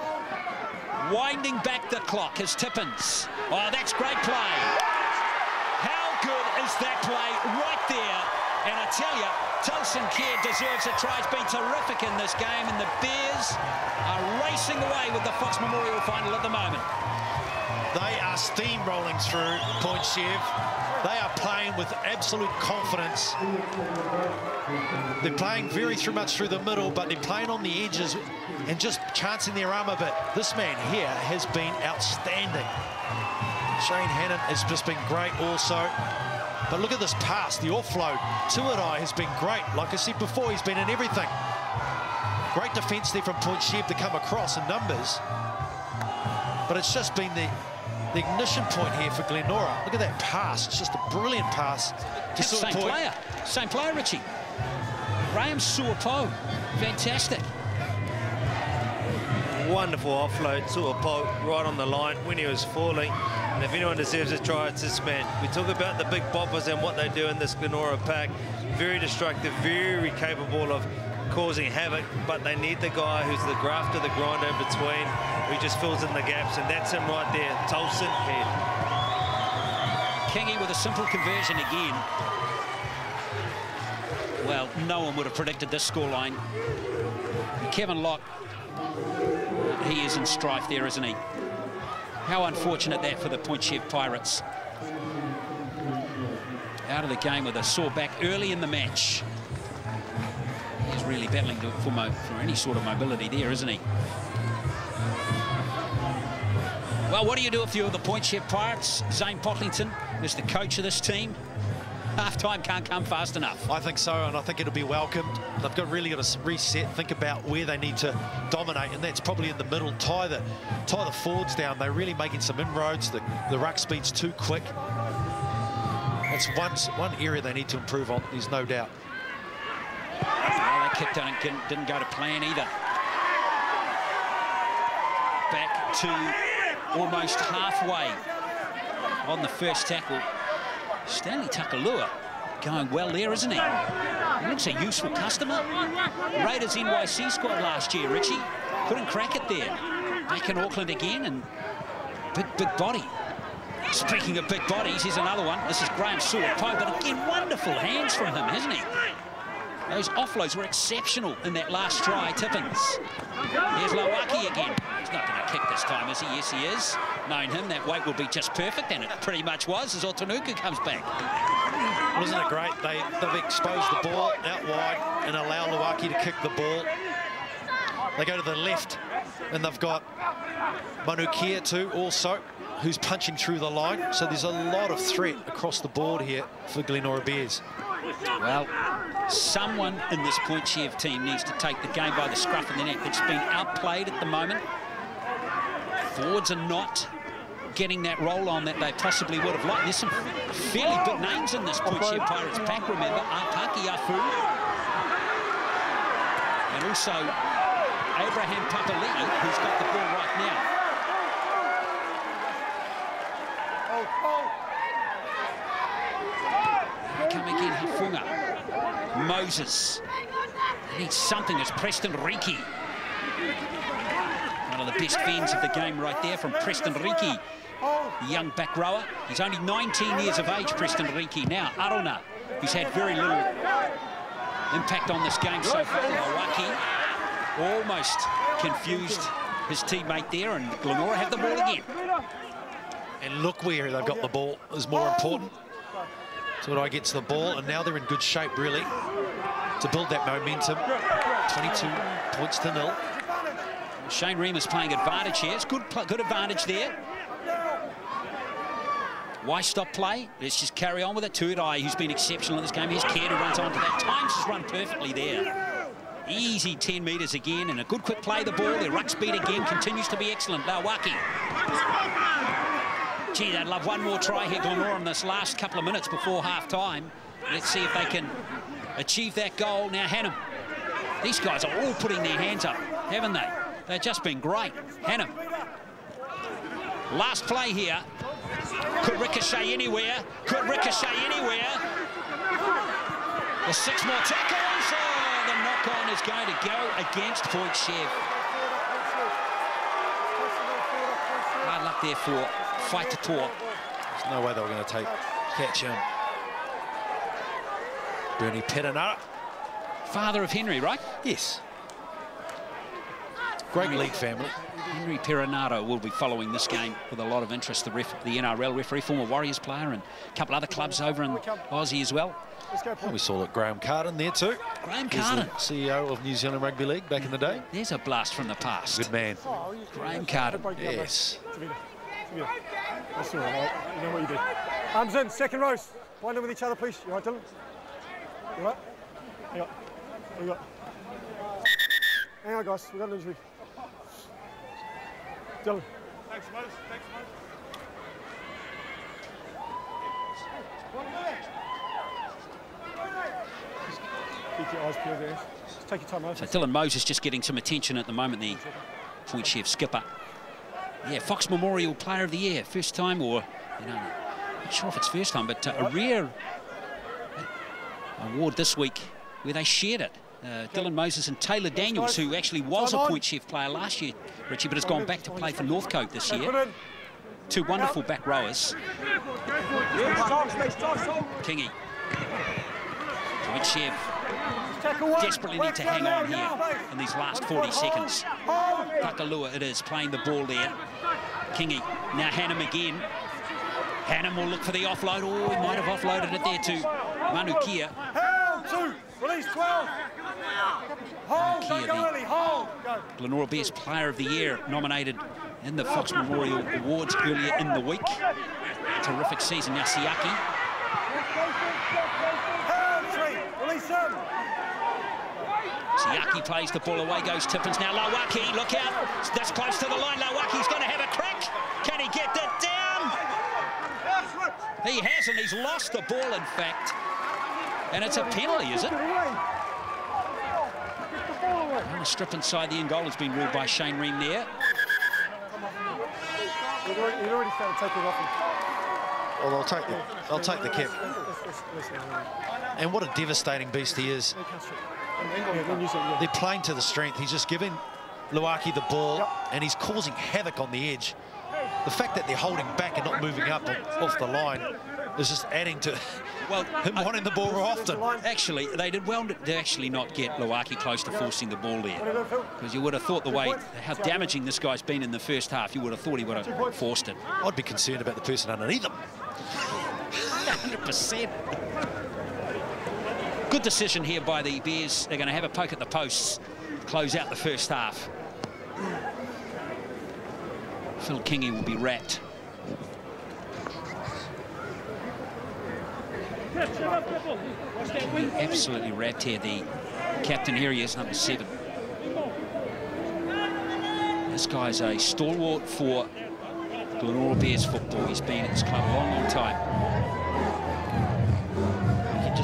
winding back the clock as Tippins. Oh, that's great play. How good is that play right there? And I tell you, Tolson Caird deserves a try. He's been terrific in this game, and the Bears are racing away with the Fox Memorial final at the moment. They are steamrolling through Point Chev. They are playing with absolute confidence. They're playing very through much through the middle, but they're playing on the edges and just chancing their arm a bit. This man here has been outstanding. Shane Hannum has just been great also. But look at this pass, the offload. Tuirai has been great. Like I said before, he's been in everything. Great defence there from Point Chev to come across in numbers. But it's just been the, the ignition point here for Glenora. Look at that pass. It's just a brilliant pass. To same point. player. Same player, Richie. Graham Suapo. Fantastic. Wonderful offload, Suapo right on the line when he was falling. And if anyone deserves a try, it's this man. We talk about the big boppers and what they do in this Glenora pack. Very destructive, very capable of causing havoc, but they need the guy who's the grafter, the grinder in between, who just fills in the gaps, and that's him right there, Tolson Head. Kingy with a simple conversion again. Well, no one would have predicted this scoreline. Kevin Locke, he is in strife there, isn't he? How unfortunate that for the Point Chev Pirates. Out of the game with a sore back early in the match He's really battling for, for any sort of mobility there, isn't he? Well, what do you do if you're the Point Chev Pirates? Zane Pocklington is the coach of this team. Half-time can't come fast enough. I think so, and I think it'll be welcomed. They've got really got to reset, think about where they need to dominate, and that's probably in the middle. Tie the tie the forwards down. They're really making some inroads. The, the ruck speed's too quick. That's one, one area they need to improve on, there's no doubt That kick didn't, didn't go to plan either. Back to almost halfway on the first tackle. Stanley Takalua going well there, isn't he? He looks a useful customer. Raiders NYC squad last year, Richie. Couldn't crack it there. Back in Auckland again and big, big body. Speaking of big bodies, here's another one. This is Graham Suapo, but again, wonderful hands from him, hasn't he? Those offloads were exceptional in that last try, Tippins. Here's Lauaki again. He's not going to kick this time, is he? Yes, he is. Knowing him, that weight will be just perfect, and it pretty much was as Otanuku comes back. Wasn't it great? They, they've exposed the ball out wide and allow Lauaki to kick the ball. They go to the left, and they've got Manukia too, also, who's punching through the line. So there's a lot of threat across the board here for Glenora Bears. Well, someone in this Point Chev team needs to take the game by the scruff of the neck. It's been outplayed at the moment. Forwards are not getting that roll on that they possibly would have liked. There's some fairly big names in this Point Chev Pirates pack, remember. Ah, Ataki Afu. Ah, and also Abraham Papali'i, who's got the ball right now. Come again, Hafunga. Moses. Needs something as Preston Riki. One of the best fans of the game right there from Preston Riki. The young back rower. He's only 19 years of age, Preston Riki. Now, Arona, who's had very little impact on this game so far. Lauaki almost confused his teammate there, and Glenora have the ball again. And look where they've got the ball is more oh. important. Turai gets the ball, and now they're in good shape, really, to build that momentum. 22 points to nil. Shane Rehm's playing advantage here. It's good, good advantage there. Why stop play? Let's just carry on with it. Turai, who's been exceptional in this game. Here's Kidd who runs onto that. Times has run perfectly there. Easy 10 metres again, and a good quick play the ball. Their ruck speed again continues to be excellent. Lauaki Gee, they'd love one more try here, Glenora, in this last couple of minutes before half-time. Let's see if they can achieve that goal. Now, Hannum, these guys are all putting their hands up, haven't they? They've just been great. Hannum. Last play here. Could ricochet anywhere. Could ricochet anywhere. The six more tackles. Oh, the knock-on is going to go against Point Chev. Hard luck there for fight to tour. There's no way they were going to take catch him. Bernie Perenara. Father of Henry, right? Yes. Great league family. Henry Perenara will be following this game with a lot of interest. The, ref, the NRL referee, former Warriors player, and a couple other clubs over in Aussie as well. And we saw that Graham Carden there too. Graham He's Carden. CEO of New Zealand Rugby League back in the day. There's a blast from the past. Good man. Graham Carden. Yes. That's all right. You know what you did. Arms in, second rows. Wind in with each other, please. You all right, Dylan? You all right? Hang on. What you got? Hang on, guys. We've got an injury. Dylan. Thanks, Mose. Thanks, Mose. Keep your eyes peeled, guys. Just take your time, So. Dylan Moses just getting some attention at the moment, the Point Chev skipper. Yeah, Fox Memorial Player of the Year, first time or, you know, not sure if it's first time, but uh, a rare award this week where they shared it. Uh, Dylan Moses and Taylor Daniels, who actually was a Point Chev player last year, Richie, but has gone back to play for Northcote this year. Two wonderful back rowers. Kingy. Point Chev. Desperately need to hang on here in these last 40 seconds. hold. Takalua it is, playing the ball there. Kingy, now Hannum again. Hannum will look for the offload. Oh, he might have offloaded it there to Manukia. Two. Release 12. Hold, Kia, don't go early. Hold. Glenora Bears Player of the Year nominated in the Fox Memorial Awards earlier in the week. Terrific season. Now Siaki, Held, three. Release seven. Siaki plays the ball away, goes Tippins. Now Lauaki, look out. That's close to the line. Lauaki's going to have a crack. Can he get that down? He hasn't. He's lost the ball, in fact. And it's a penalty, is it? And a strip inside the end goal has been ruled by Shane Rehm there. You've already, started taking off. him. Well, they'll take the, they'll take the kick. And what a devastating beast he is. Yeah, then use it, yeah. They're playing to the strength. He's just giving Lauaki the ball, Yep. and he's causing havoc on the edge. The fact that they're holding back and not moving up off the line is just adding to Well, him I- wanting the ball more often. Actually, they did well to actually not get Lauaki close to forcing the ball there. What do you do, Phil? Because you would have thought the way, how damaging this guy's been in the first half, you would have thought he would have forced it. I'd be concerned about the person underneath him. 100%. Good decision here by the Bears. They're going to have a poke at the posts, close out the first half. Phil Kingy will be wrapped. Absolutely wrapped here. The captain here he is, number seven. This guy's a stalwart for Glenora Bears football. He's been at this club a long, long time.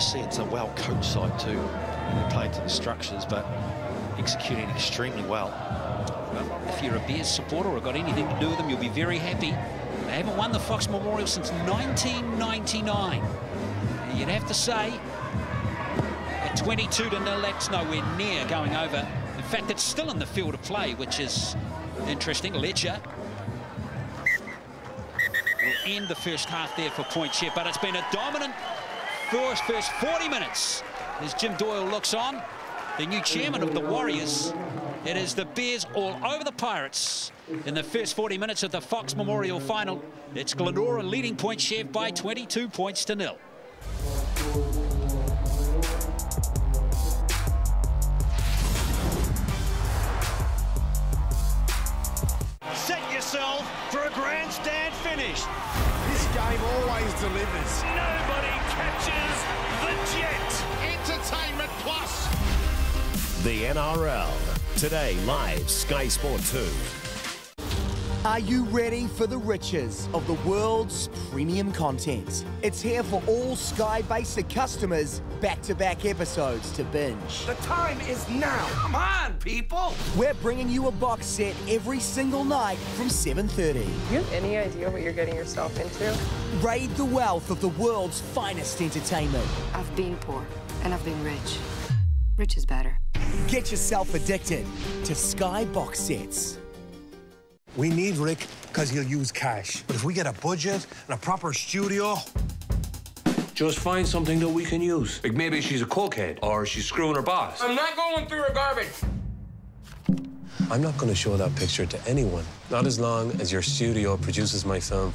See it's a well-coached side too. They're playing to the structures, but executing extremely well. Well, if you're a Bears supporter or got anything to do with them, you'll be very happy. They haven't won the Fox Memorial since 1999. And You'd have to say, at 22 to nil, that's nowhere near going over. In fact, it's still in the field of play, which is interesting. Ledger will end the first half there for Point Chev, but it's been a dominant first, first 40 minutes as Jim Doyle looks on. The new chairman of the Warriors. It is the Bears all over the Pirates in the first 40 minutes of the Fox Memorial Final. It's Glenora leading Point Chev by 22 points to nil. Set yourself for a grandstand finish. This game always delivers. Nobody catches the jet. Entertainment Plus. The NRL. Today, live Sky Sport 2. Are you ready for the riches of the world's premium content? It's here for all Sky Basic customers, back-to-back episodes to binge. The time is now. Come on, people. We're bringing you a box set every single night from 7.30. You have any idea what you're getting yourself into? Raid the wealth of the world's finest entertainment. I've been poor and I've been rich. Rich is better. Get yourself addicted to Sky box sets. We need Rick because he'll use cash. But if we get a budget and a proper studio, Just find something that we can use. Like maybe she's a cokehead or she's screwing her boss. I'm not going through her garbage. I'm not going to show that picture to anyone. Not as long as your studio produces my film.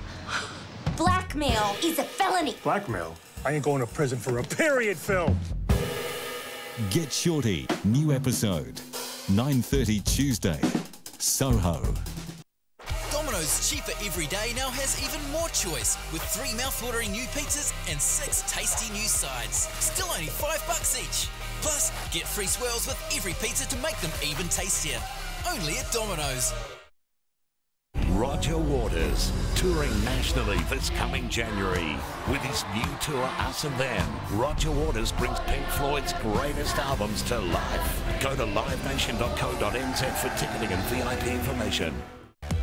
Blackmail is a felony. Blackmail? I ain't going to prison for a period film. Get Shorty, new episode, 9.30 Tuesday, Soho. Cheaper every day now has even more choice with three mouth-watering new pizzas and six tasty new sides. Still only five bucks each. Plus, get free swirls with every pizza to make them even tastier. Only at Domino's. Roger Waters, touring nationally this coming January. With his new tour, Us and Them, Roger Waters brings Pink Floyd's greatest albums to life. Go to livenation.co.nz for ticketing and VIP information.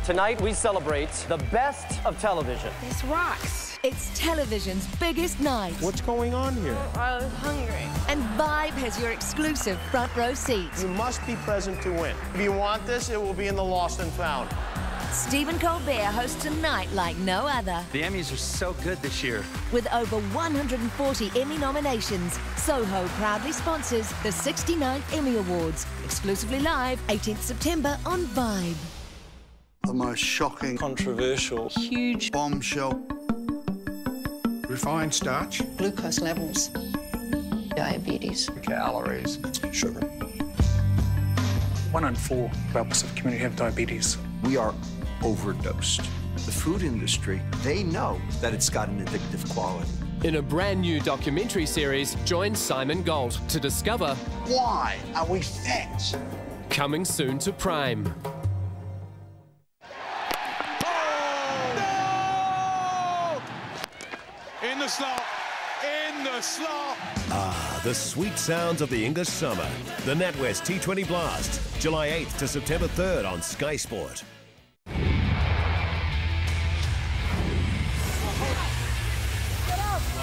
Tonight we celebrate the best of television. This rocks. It's television's biggest night. What's going on here? Oh, I was hungry. And Vibe has your exclusive front row seats. You must be present to win. If you want this, it will be in the Lost and Found. Stephen Colbert hosts a night like no other. The Emmys are so good this year. With over 140 Emmy nominations, Soho proudly sponsors the 69th Emmy Awards. Exclusively live, 18th September on Vibe. The most shocking, controversial, huge bombshell. Refined starch, glucose levels, diabetes, calories, sugar. One in four of our Pacific community have diabetes. We are overdosed. The food industry, they know that it's got an addictive quality. In a brand new documentary series, join Simon Gault to discover why are we fat? Coming soon to Prime. The slot. In the slot. Ah, the sweet sounds of the English summer. The NatWest T20 Blast, July 8th to September 3rd on Sky Sport.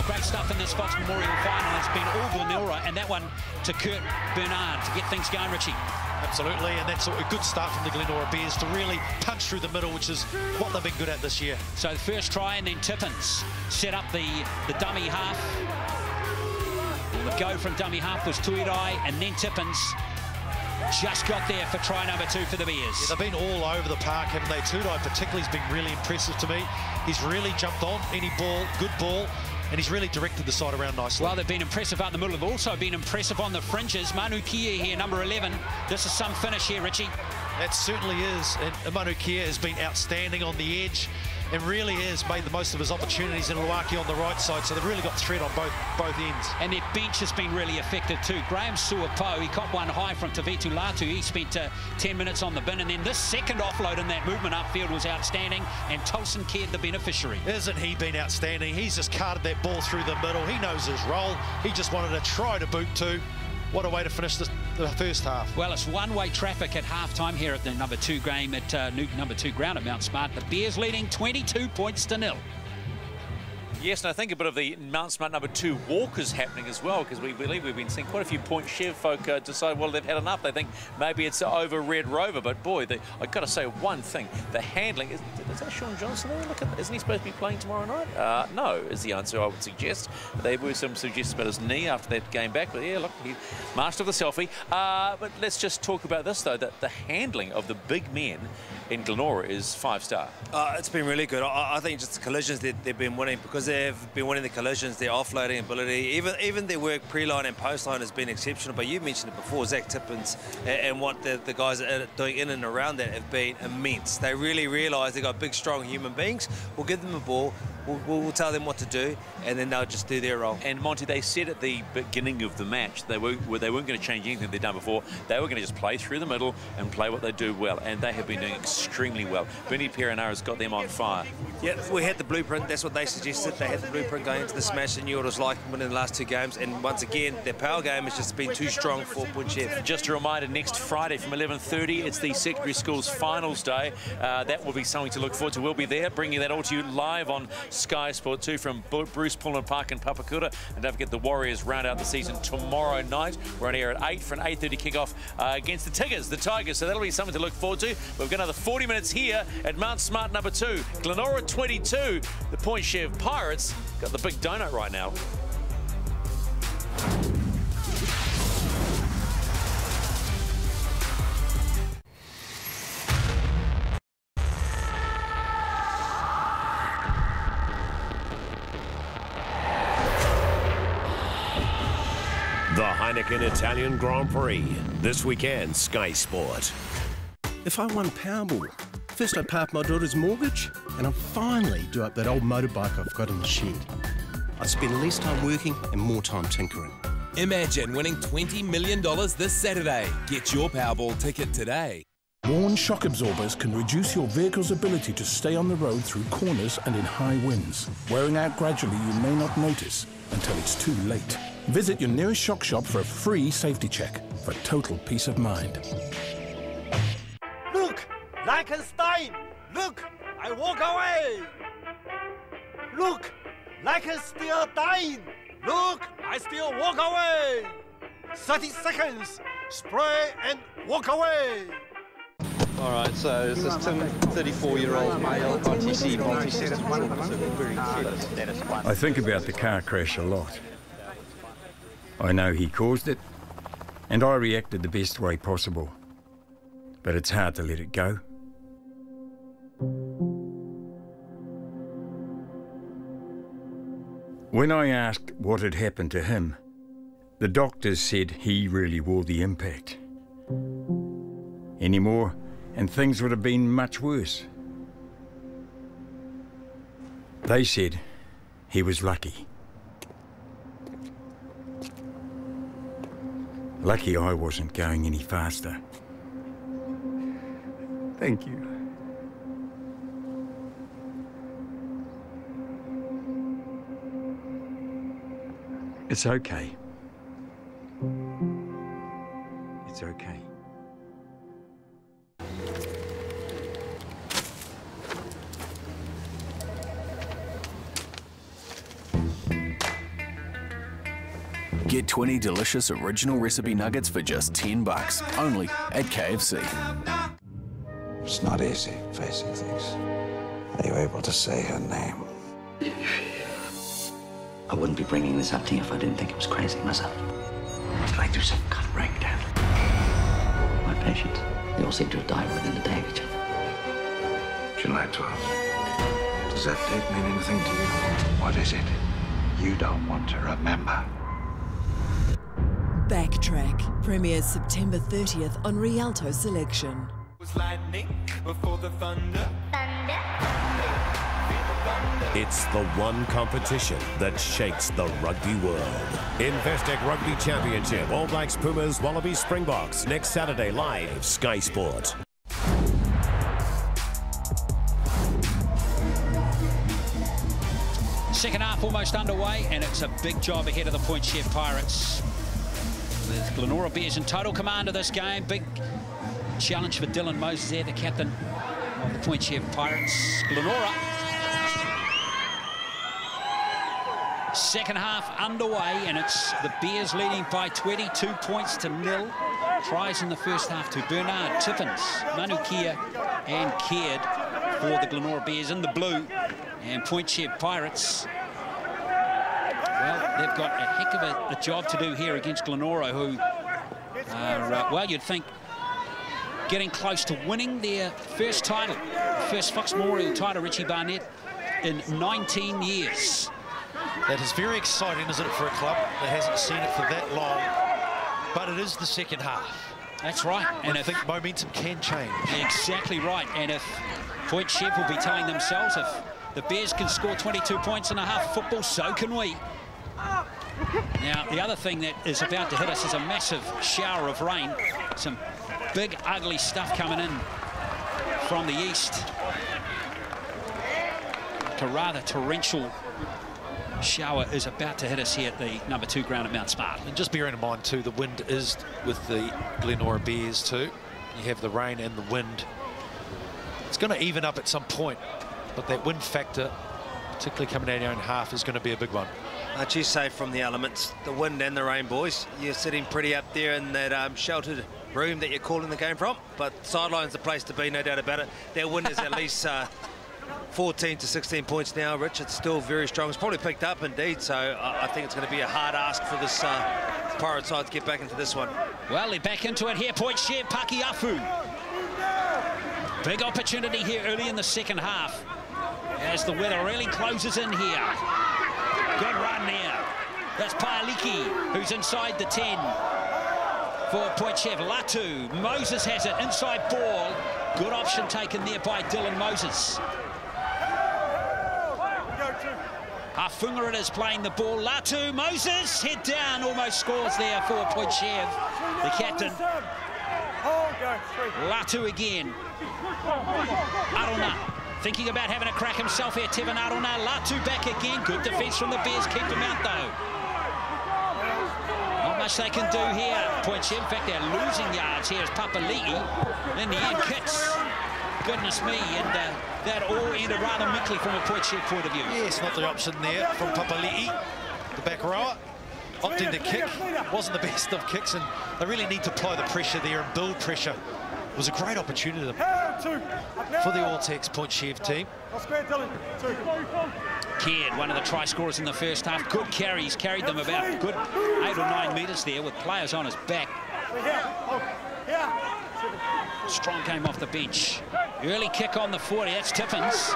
Great stuff in this Fox Memorial final. It's been all Glenora, and that one to Kurt Bernard to get things going, Richie. Absolutely, and that's a good start from the Glenora Bears to really punch through the middle, which is what they've been good at this year. So the first try, and then Tippins set up the, the dummy half. The go from dummy half was Tuirai, and then Tippins just got there for try number two for the Bears. Yeah, they've been all over the park, haven't they? Tuirai particularly has been really impressive to me. He's really jumped on any ball, good ball, and he's really directed the side around nicely. Well, they've been impressive out in the middle. They've also been impressive on the fringes. Manukia here, number 11. This is some finish here, Richie. That certainly is. And Manukia has been outstanding on the edge and really has made the most of his opportunities in Lauaki on the right side. So they've really got threat on both both ends. And their bench has been really effective too. Graham Suapo, he caught one high from Tevita Latu. He spent uh, 10 minutes on the bin. And then this second offload in that movement upfield was outstanding. And Tolson Caird the beneficiary. Isn't he been outstanding? He's just carted that ball through the middle. He knows his role. He just wanted to try to boot two. What a way to finish this, the first half. Well, it's one-way traffic at half-time here at the number two game at uh, number two ground at Mount Smart. The Bears leading 22 points to nil. Yes, and I think a bit of the Smart number two walk is happening as well because we believe we've been seeing quite a few Point Chev folk uh, decide, well, they've had enough. They think maybe it's over Red Rover. But boy, the, I've got to say one thing the handling is, is that Shaun Johnson there? Look at, isn't he supposed to be playing tomorrow night? Uh, no, is the answer I would suggest. There were some suggestions about his knee after that game back. But yeah, look, he master of the selfie. Uh, but let's just talk about this, though, that the handling of the big men in Glenora is five star. Uh, it's been really good. I, I think just the collisions that they've been winning because they've been winning the collisions, their offloading ability, even even their work pre-line and post-line has been exceptional. But you mentioned it before, Zach Tippins and, and what the, the guys are doing in and around that have been immense. They really realise they've got big, strong human beings. We'll give them a ball, we'll, we'll, tell them what to do, and then they'll just do their role. And Monty, they said at the beginning of the match they, were, they weren't going to change anything they'd done before. They were going to just play through the middle and play what they do well, and they have been doing extremely well. Bernie Perenara's got them on fire. Yeah, we had the blueprint. That's what they suggested. They had the blueprint going into the smash. They knew what it was like winning the last two games. And once again, their power game has just been too strong for Point Chev. Just a reminder, next Friday from 11.30, it's the secondary schools finals day. Uh, that will be something to look forward to. We'll be there, bringing that all to you live on Sky Sport 2 from Bruce Pullen Park in Papakura. And don't forget the Warriors round out the season tomorrow night. We're on air at 8 for an 8.30 kickoff uh, against the Tigers, the Tigers. So that'll be something to look forward to. We've got another 40 minutes here at Mount Smart number 2. Glenora 22, the Point Chev Pirates it's got the big donut right now. The Heineken Italian Grand Prix, this weekend, Sky Sport. If I won Powerball, first I pay off my daughter's mortgage, and I finally do up that old motorbike I've got in the shed. I spend less time working and more time tinkering. Imagine winning $20 million this Saturday. Get your Powerball ticket today. Worn shock absorbers can reduce your vehicle's ability to stay on the road through corners and in high winds. Wearing out gradually, you may not notice until it's too late. Visit your nearest shock shop for a free safety check for total peace of mind. Look, Liechtenstein! Look, I walk away! Look, like I'm still dying! Look, I still walk away! 30 seconds, spray and walk away! All right, so this is Tim, 34-year-old male, RTC multi-system I think about the car crash a lot. I know he caused it, and I reacted the best way possible. But it's hard to let it go. When I asked what had happened to him, the doctors said he really wore the impact. Anymore, and things would have been much worse. They said he was lucky. Lucky I wasn't going any faster. Thank you. It's okay. It's okay. Get 20 delicious original recipe nuggets for just 10 bucks, only at KFC. It's not easy facing things. Are you able to say her name? I wouldn't be bringing this up to you if I didn't think it was crazy myself. Did I do some kind of breakdown? My patients, they all seem to have died within a day of each other. July 12th. Does that date mean anything to you? What is it you don't want to remember? Backtrack premieres September 30th on Rialto Selection. It's the one competition that shakes the rugby world. Investec Rugby Championship, All Blacks, Pumas, Wallabies, Springboks, next Saturday live, Sky Sport. Second half almost underway, and it's a big job ahead of the Point Chev Pirates. With Glenora Bears in total command of this game. Big challenge for Dylan Moses there, the captain of the Point Chev Pirates. Glenora. Second half underway, and it's the Bears leading by 22 points to nil. Tries in the first half to Bernard, Tiffins, Manukia, and Caird for the Glenora Bears in the blue. And Point Chev Pirates well, they've got a heck of a, a, job to do here against Glenora, who are, uh, well, you'd think getting close to winning their first title, first Fox Memorial title, Richie Barnett, in 19 years. That is very exciting, isn't it, for a club that hasn't seen it for that long? But it is the second half. That's right. And I think momentum can change. Exactly right. And if Point Chev will be telling themselves if the Bears can score 22 points and a half football, so can we. Now, the other thing that is about to hit us is a massive shower of rain. Some big, ugly stuff coming in from the east. Like a rather torrential shower is about to hit us here at the number two ground at Mount Smart. And just bearing in mind, too, the wind is with the Glenora Bears, too. You have the rain and the wind. It's going to even up at some point, but that wind factor, particularly coming out of your own half, is going to be a big one. As you say, from the elements, the wind and the rain, boys, you're sitting pretty up there in that um, sheltered room that you're calling the game from. But sideline's the place to be, no doubt about it. Their wind is at least uh, 14 to 16 points now, Rich. It's still very strong. It's probably picked up indeed, so I, think it's going to be a hard ask for this uh, Pirate side to get back into this one. Well, they're back into it here. Point Chev, Pakiafu. Big opportunity here early in the second half as the weather really closes in here. Good run there. That's Paeliki, who's inside the 10 for Point Chev. Latu, Moses has it, inside ball. Good option taken there by Dylan Moses. Hafunga is playing the ball. Latu, Moses, head down, almost scores there for Point Chev. The captain. Latu again. Aruna thinking about having a crack himself here. Tevin Aruna. Latu back again. Good defence from the Bears. Keep him out though. Not much they can do here. Point Chev. In fact, they're losing yards here as Papali'i in the end kicks. Goodness me, and uh, that all ended rather meekly from a Point Chev point of view. Yes, not the option there from Papali'i, the back rower. Opting to kick, wasn't the best of kicks, and they really need to apply the pressure there and build pressure. It was a great opportunity for the All Tex Point Chev team. Caird, one of the try scorers in the first half. Good carries, carried them about good eight or nine metres there with players on his back. Strong came off the bench. Early kick on the 40, that's Tiffins.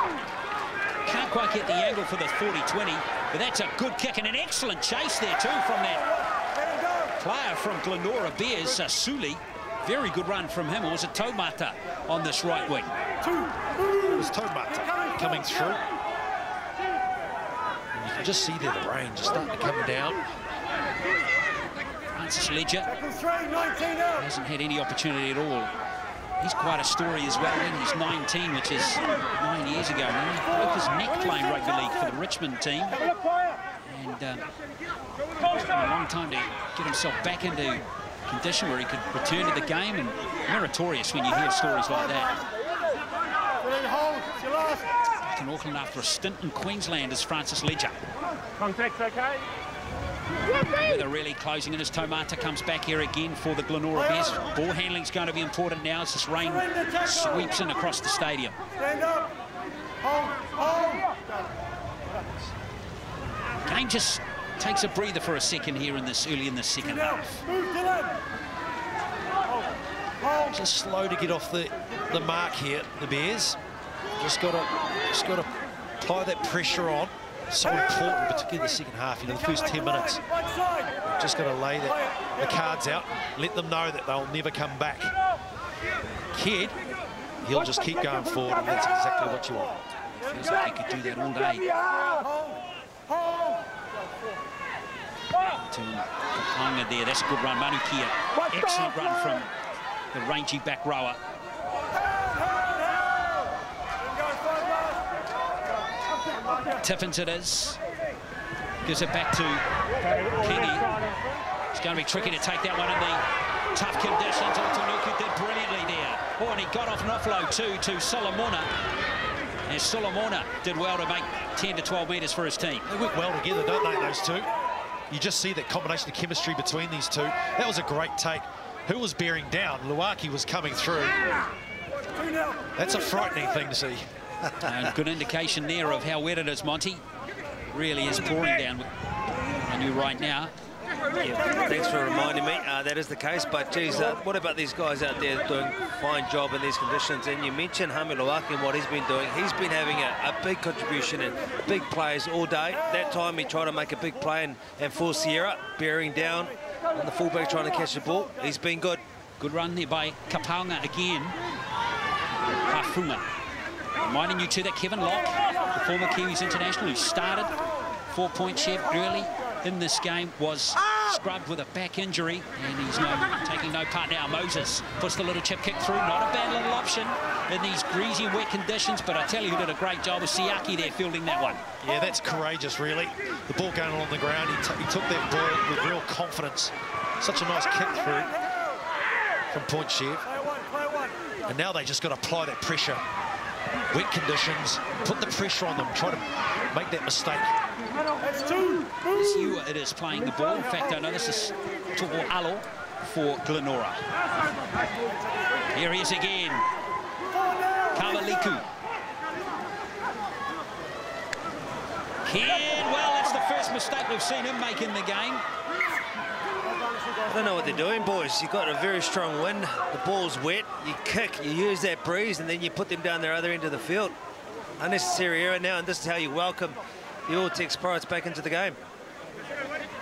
Can't quite get the angle for the 40-20, but that's a good kick and an excellent chase there too from that player from Glenora Bears, Sasuli. Very good run from him. Or was it Tomata on this right wing? It was Tomata coming through. And you can just see there the range is starting to come down. Francis Ledger hasn't had any opportunity at all. He's quite a story as well he's 19, which is nine years ago now. He broke his neck playing rugby league for the Richmond team. And uh, it's been a long time to get himself back into condition where he could return to the game and meritorious when you hear stories like that. Back in Auckland after a stint in Queensland is Francis Ledger. Contact okay? Weather really closing in as Tomata comes back here again for the Glenora Bears. Ball handling's going to be important now as this rain sweeps in across the stadium. Stand up. Hold. Hold. Game just takes a breather for a second here in this early in the second half. Just slow to get off the, the mark here, the Bears. Just got to just got to apply that pressure on. So important, particularly the second half. You know, the first 10 minutes. Just got to lay the, the cards out, let them know that they'll never come back. Kid, he'll just keep going forward, and that's exactly what you want. Feels like he could do that all day. To Kapanga there, that's a good run. Manukia, excellent run from the rangy back rower. Tiffins it is. Gives it back to Kenny. It's going to be tricky to take that one in the tough conditions. Otanuku did brilliantly there. Oh, and he got off an offload too to Solomona. And Solomona did well to make 10 to 12 metres for his team. They work well together, don't they, those two? You just see that combination of chemistry between these two. That was a great take. Who was bearing down? Lauaki was coming through. That's a frightening thing to see. And good indication there of how wet it is, Monty. Really is pouring down. I knew right now. Yeah, thanks for reminding me. Uh, that is the case, but geez, uh, what about these guys out there doing a fine job in these conditions? And you mentioned Hamiluaki and what he's been doing. He's been having a, a, big contribution and big plays all day. That time he tried to make a big play and, and for Sierra, bearing down on the fullback trying to catch the ball. He's been good. Good run there by Kapanga again. Hafunga. Reminding you too that Kevin Locke, the former Kiwis international who started for Point Chev early in this game, was scrubbed with a back injury, and he's no, taking no part now. Moses puts the little chip kick through. Not a bad little option in these greasy, wet conditions, but I tell you who did a great job was Siaki there fielding that one. Yeah, that's courageous, really. The ball going along the ground, he, he took that ball with real confidence. Such a nice kick through from Point Chev. And now they just got to apply that pressure. Wet conditions, put the pressure on them, try to make that mistake. It's you it is playing the ball. In fact, I know this is Togo Alo for Glenora. Here he is again. Kavaliku. Kid, well, that's the first mistake we've seen him make in the game. I don't know what they're doing, boys. You've got a very strong wind. The ball's wet. You kick, you use that breeze, and then you put them down their other end of the field. Unnecessary error now, and this is how you welcome the All Tex Pirates back into the game.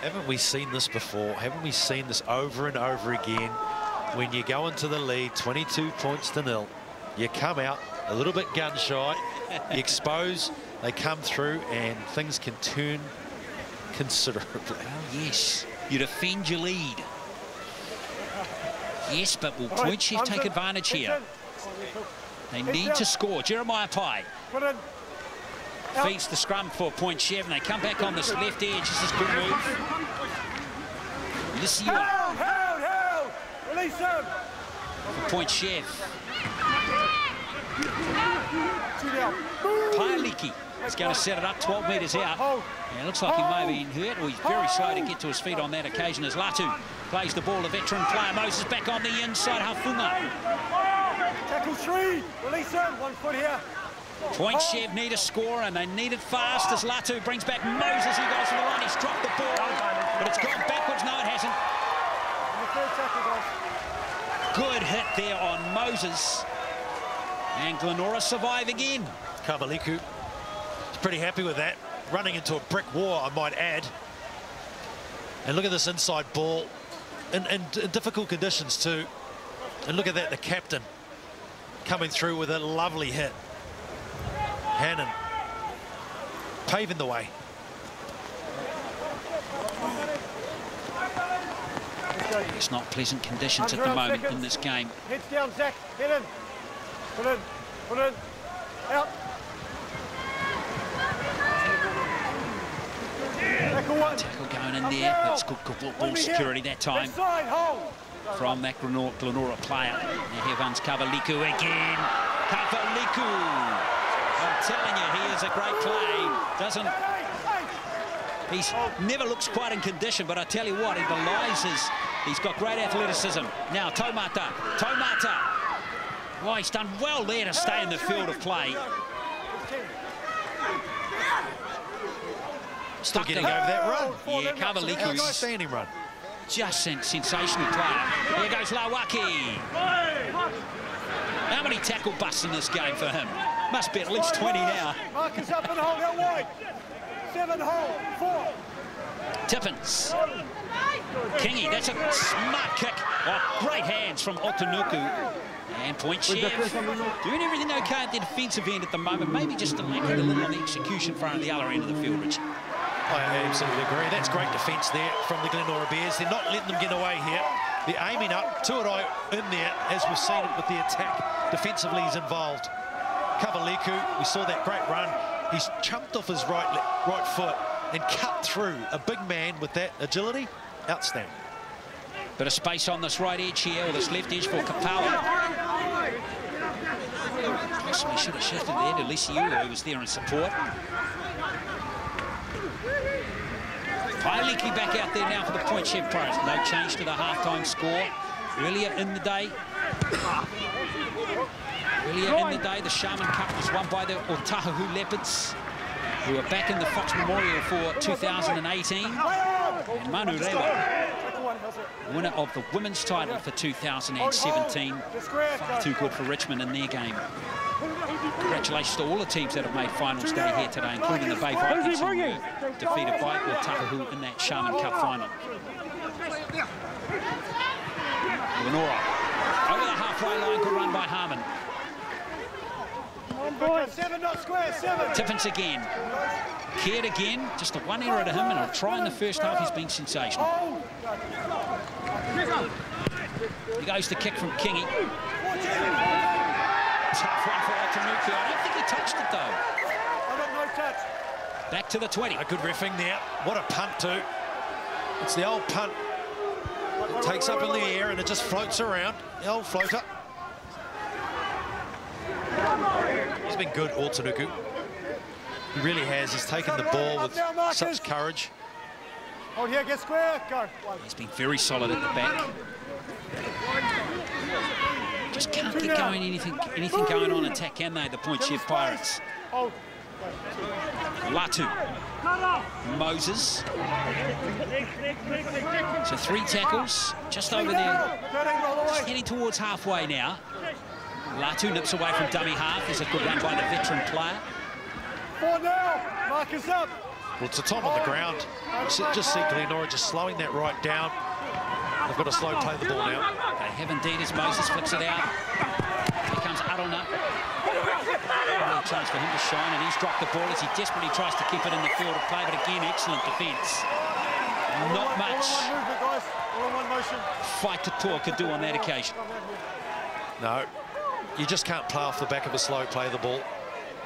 haven't we seen this before? Haven't we seen this over and over again? When you go into the lead, 22 points to nil, you come out a little bit gun shy, you expose, they come through, and things can turn considerably. Oh, yes, you defend your lead. Yes, but will Point Chev take advantage here? They need to score. Jeremiah Pye feeds the scrum for Point Chev, and they come back on this left edge. This is good move. Listen, Held, held, held. Release him. Point Chev. Two down. Is going to set it up 12 metres out. Yeah, it looks like he may have oh. been hurt, or he's very slow to oh. get to his feet on that occasion as Latu plays the ball. The veteran player Moses back on the inside. Hafunga. Tackle three. Release him. One foot here. Point oh. Chev need a score, and they need it fast as Latu brings back Moses. He goes to the line. He's dropped the ball, but it's gone backwards. No, it hasn't. Good hit there on Moses. And Glenora survive again. Kavaliku is pretty happy with that. Running into a brick wall, I might add. And look at this inside ball in, in, in difficult conditions too. And look at that, the captain coming through with a lovely hit. Hannum paving the way. It's not pleasant conditions at the moment in this game. Heads down, Zach. Head in. Put in. Put in. Out. Tackle one. Tackle going in there. That's good, good ball, security that time from that Glenora, Glenora player. Now here comes Kavaliku again. Kavaliku. I'm telling you, he is a great play. Doesn't He's never looks quite in condition, but I tell you what, he belies his. He's got great athleticism. Now Tomata, Tomata. Well, he's done well there to stay in the field of play. Still getting over that run. Oh, yeah, Kavaliku. Outstanding run. Just sen sensational player. There goes Lauaki. How many tackle busts in this game for him? Must be at least 20 now. Marcus up and hold out wide. Seven, hold. Four. Tippins. Kingy, that's a smart kick. Oh, great hands from Otanuku. And point Chev doing everything okay at the defensive end at the moment. Maybe just a lack a little on the execution front of the other end of the field, Richie. I absolutely agree. That's great defence there from the Glenora Bears. They're not letting them get away here. They're aiming up. Tuirai in there, as we've seen it with the attack. Defensively, he's involved. Kavaliku, we saw that great run. He's jumped off his right, right foot and cut through. A big man with that agility, outstanding. Bit of space on this right edge here, or this left edge for Kapawa. Possibly should have shifted there to Lisiulu, who was there in support. Pailiki back out there now for the Point Chev Pirates. No change to the halftime score. Earlier in the day, earlier in the day, the Sharman Cup was won by the Otahuhu Leopards, who are back in the Fox Memorial for 2018. And Manurewa, winner of the women's title for 2017. Far too good for Richmond in their game. Congratulations to all the teams that have made finals day here today, including the Bay Vikings, who were defeated by Otahuhu in that Sharman Cup final. Glenora over the halfway line, good run by Harmon. Seven, not square. Seven. Tippins again. Caird again, just a one error to him, and a try in the first half, he's been sensational. He goes to kick from Kingy. Tough one for Otanuku. I don't think he touched it, though. Back to the 20. A good riffing there. What a punt, too. It's the old punt. It takes up in the air and it just floats around. The old floater. He's been good, Otanuku. He really has. He's taken the ball with such courage. Hold here, get square. Go. He's been very solid at the back. Just can't get going anything anything going on attack, can they, the Point Chev Pirates? Latu. Moses. So three tackles, just over there, just heading towards halfway now. Latu nips away from dummy half. There's a good run by the veteran player. Four now. Marcus up. Well, it's a Tom on the ground. Just see Glenora just slowing that right down. They've got to slow play the ball now. They have indeed as Moses flips it out. Here comes Arona. Real chance for him to shine, and he's dropped the ball as he desperately tries to keep it in the field of play, but again, excellent defence. Not much fight to talk could do on that occasion. No, you just can't play off the back of a slow play the ball.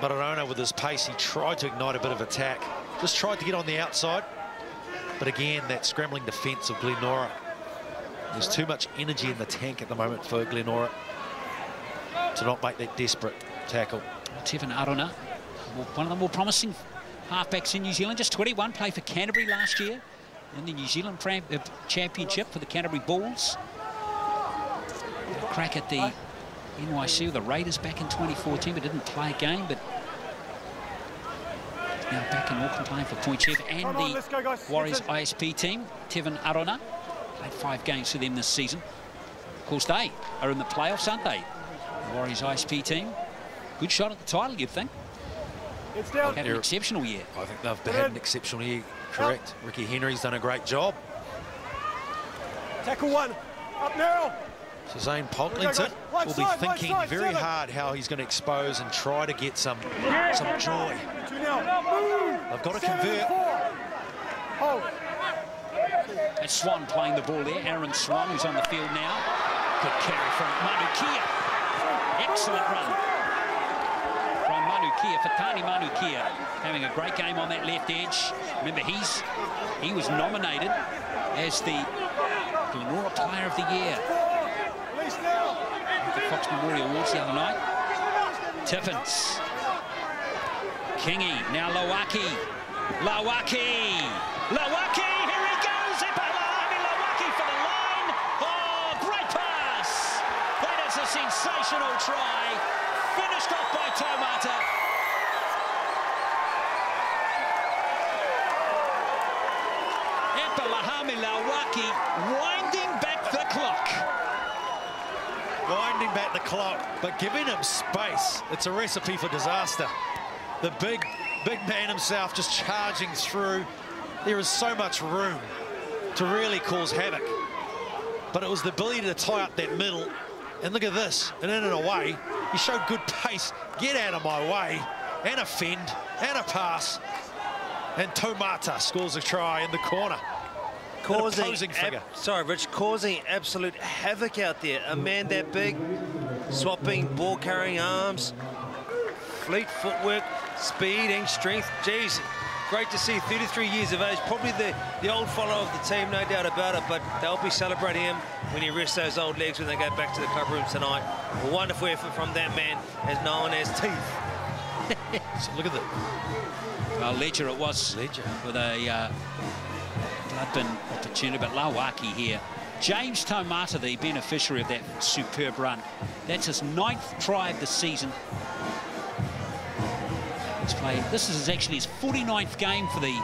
But Arona, with his pace, he tried to ignite a bit of attack. Just tried to get on the outside. But again, that scrambling defence of Glenora. There's too much energy in the tank at the moment for Glenora to not make that desperate tackle. Tevin Arona, one of the more promising halfbacks in New Zealand, just 21, played for Canterbury last year in the New Zealand uh, Championship for the Canterbury Bulls. Crack at the NYC with the Raiders back in 2014, but didn't play a game, but now back in Auckland playing for Point Chev and the go, Warriors ISP team, Tevin Arona. Played five games for them this season. Of course, they are in the playoffs, aren't they? The Warriors ISP team. Good shot at the title, you'd think. It's down. Had an exceptional year. I think they've had an exceptional year, correct. Ricky Henry's done a great job. Tackle one. Up now. So Zane Pocklington will be thinking very hard how he's going to expose and try to get some some joy. They've got to convert. It's Swan playing the ball there. Aaron Swan, who's on the field now. Good carry from Manukia. Excellent run from Manukia, Fatani Manukia, having a great game on that left edge. Remember, he's he was nominated as the Glenora Player of the Year Fox Memorial Awards the other night. Tippins. Kingy, now Lauaki. Lauaki. Lauaki, here he goes. Epalahame Lauaki for the line. Oh, great pass. That is a sensational try. Finished off by Taumata. Epalahame Lauaki winding back the clock winding back the clock, but giving him space. It's a recipe for disaster. The big, big man himself just charging through. There is so much room to really cause havoc. But it was the ability to tie up that middle. And look at this, and in and away. He showed good pace. Get out of my way. And a fend, and a pass. And Tomata scores a try in the corner causing sorry, Rich, causing absolute havoc out there. A man that big, swapping ball carrying arms, fleet footwork, speed and strength. Jeez, great to see. 33 years of age, probably the the old follower of the team, no doubt about it. But they'll be celebrating him when he rests those old legs when they go back to the club room tonight. A wonderful effort from that man, as known as Teeth. so look at the Well, Ledger it was. Ledger with a. Uh, blood opportunity, but Lauaki here. James Tomata, the beneficiary of that superb run. That's his ninth try of the season. He's played, this is actually his 49th game for the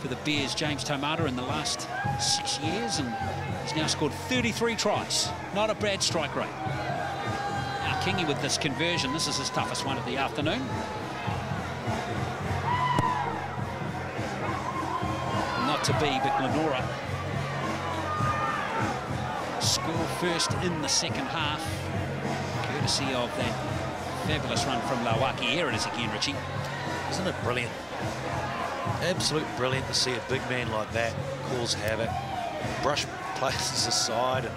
for the Bears, James Tomata, in the last six years, and he's now scored 33 tries. Not a bad strike rate. Now, Kingy with this conversion, this is his toughest one of the afternoon. To be, but Glenora score first in the second half, courtesy of that fabulous run from Lauaki. Here it is again, Richie. Isn't it brilliant? Absolute brilliant to see a big man like that cause havoc, brush players aside and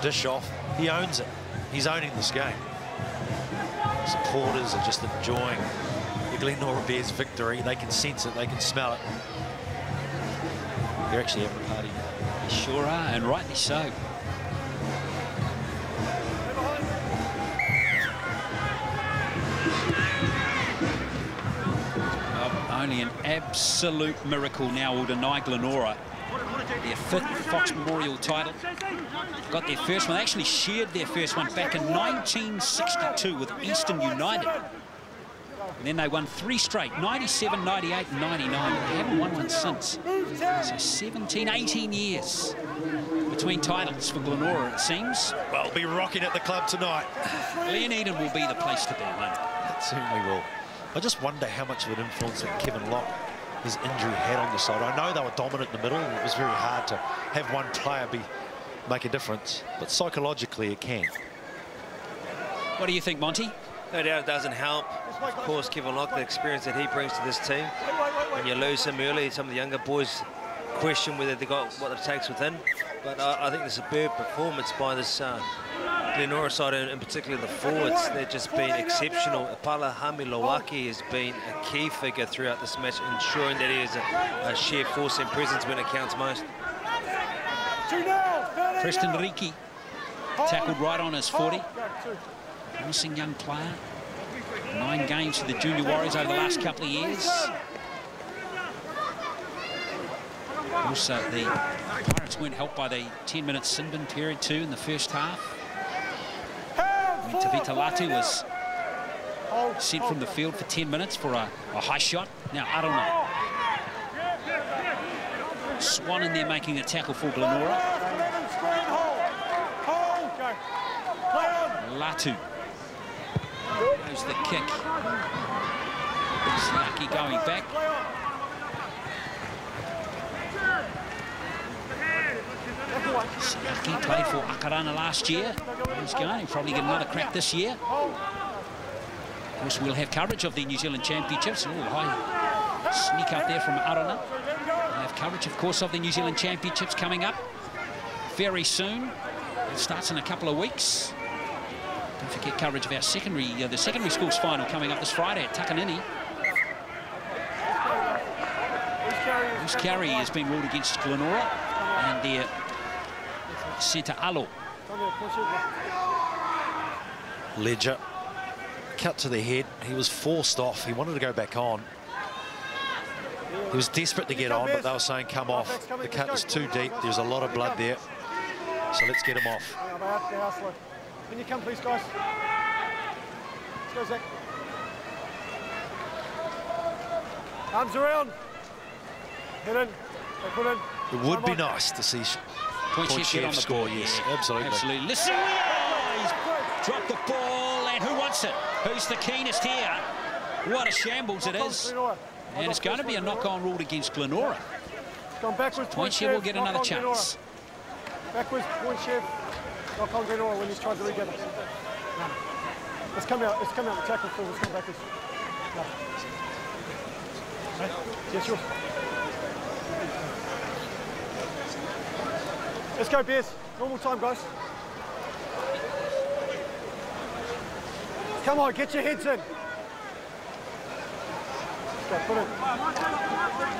dish off. He owns it. He's owning this game. Supporters are just enjoying the Glenora Bears victory. They can sense it, they can smell it. They're actually a party. They sure are, and rightly so. only an absolute miracle now will deny Glenora their fifth Fox Memorial title. Got their first one, actually shared their first one back in 1962 with Eastern United. And then they won three straight, 97, 98, and 99. They haven't won one since. So 17, 18 years between titles for Glenora, it seems. Well, be rocking at the club tonight. Glen Eden will be the place to be, won't it? It certainly will. I just wonder how much of an influence that Kevin Locke his injury had on the side. I know they were dominant in the middle, and it was very hard to have one player be make a difference, but psychologically it can. What do you think, Monty? No doubt it doesn't help. Of course, Kevin Locke, the experience that he brings to this team. When you lose him early, some of the younger boys question whether they got what it takes within. But I, I think the superb performance by this uh, Glenora side, and in particular the forwards, they've just been exceptional. Epalahame Lauaki has been a key figure throughout this match, ensuring that he is a, a sheer force and presence when it counts most. Preston Riki tackled right on his 40. Promising young player. Nine games for the Junior Warriors over the last couple of years. Also, the Pirates weren't helped by the 10-minute Sinbin period too in the first half. Tevita Latu was sent from the field for 10 minutes for a, a high shot. Now, I don't know. Swan in there making a tackle for Glenora. Latu. Goes the kick. Siaki going back. Siaki played for Akarana last year. He's going. Probably get another crack this year. Of course, we'll have coverage of the New Zealand Championships. Oh, high sneak up there from Arona. We'll have coverage, of course, of the New Zealand Championships coming up very soon. It starts in a couple of weeks. Forget coverage of our secondary, uh, the secondary schools final coming up this Friday at Takanini. Bruce Carey has been ruled against Glenora and their centre Alo. Ledger, cut to the head. He was forced off. He wanted to go back on. He was desperate to get on, but they were saying come off. The cut was too deep. There's a lot of blood there. So let's get him off. Can you come, please, guys? Let's go, Zach. Arms around. Hit in. Put in. It would be nice to see Point, Point Chev get on Chef the score, board. yes, Yeah, absolutely. Absolutely. Listen, he's dropped the ball, and who wants it? Who's the keenest here? What a shambles it is. And it's going to be a knock-on ruled against Glenora. Gone backwards. Point Chev will get another chance. Backwards, point Chev. On Glenora when he's trying to regather. No. Let's come out. Let's come out and tackle full. Let's come backwards. No. Hey, Yes, yours. Let's go, Bears. Normal time, guys. Come on, get your heads in. Put it.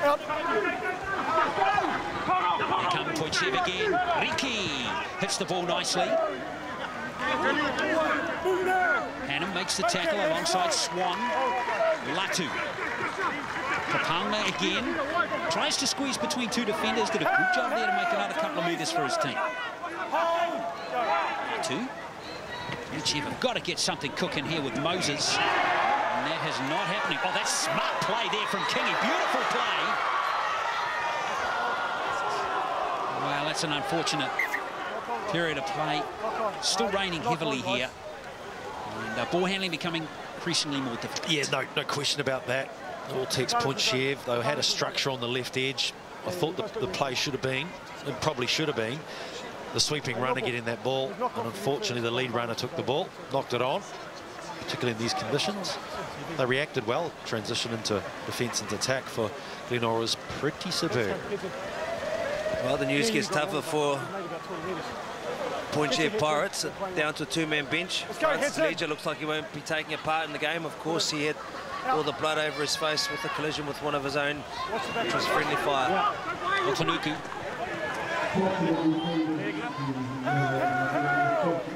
Out. Here come Point Chef again. Riki hits the ball nicely. Hannum makes the tackle alongside Swan. Latu. Kapanga again. Tries to squeeze between two defenders. Did a good job there to make another couple of metres for his team. Two. Chief have got to get something cooking here with Moses. And that is not happening. Oh, that's smart play there from Kingy. Beautiful play. Well, that's an unfortunate period of play. Still raining heavily here. And uh, ball handling becoming increasingly more difficult. Yeah, no, no question about that. Vortex Point Chev, they had a structure on the left edge. I thought the, the play should have been, and probably should have been, the sweeping runner getting that ball. And unfortunately, the lead runner took the ball, knocked it on, particularly in these conditions. They reacted well, transition into defence and attack for Glenora was pretty superb. Well, the news gets tougher for Point Chev Pirates, down to a two-man bench. go, Francis heads looks like he won't be taking a part in the game. Of course, he had all the blood over his face with the collision with one of his own, which was friendly fire. Otanuku.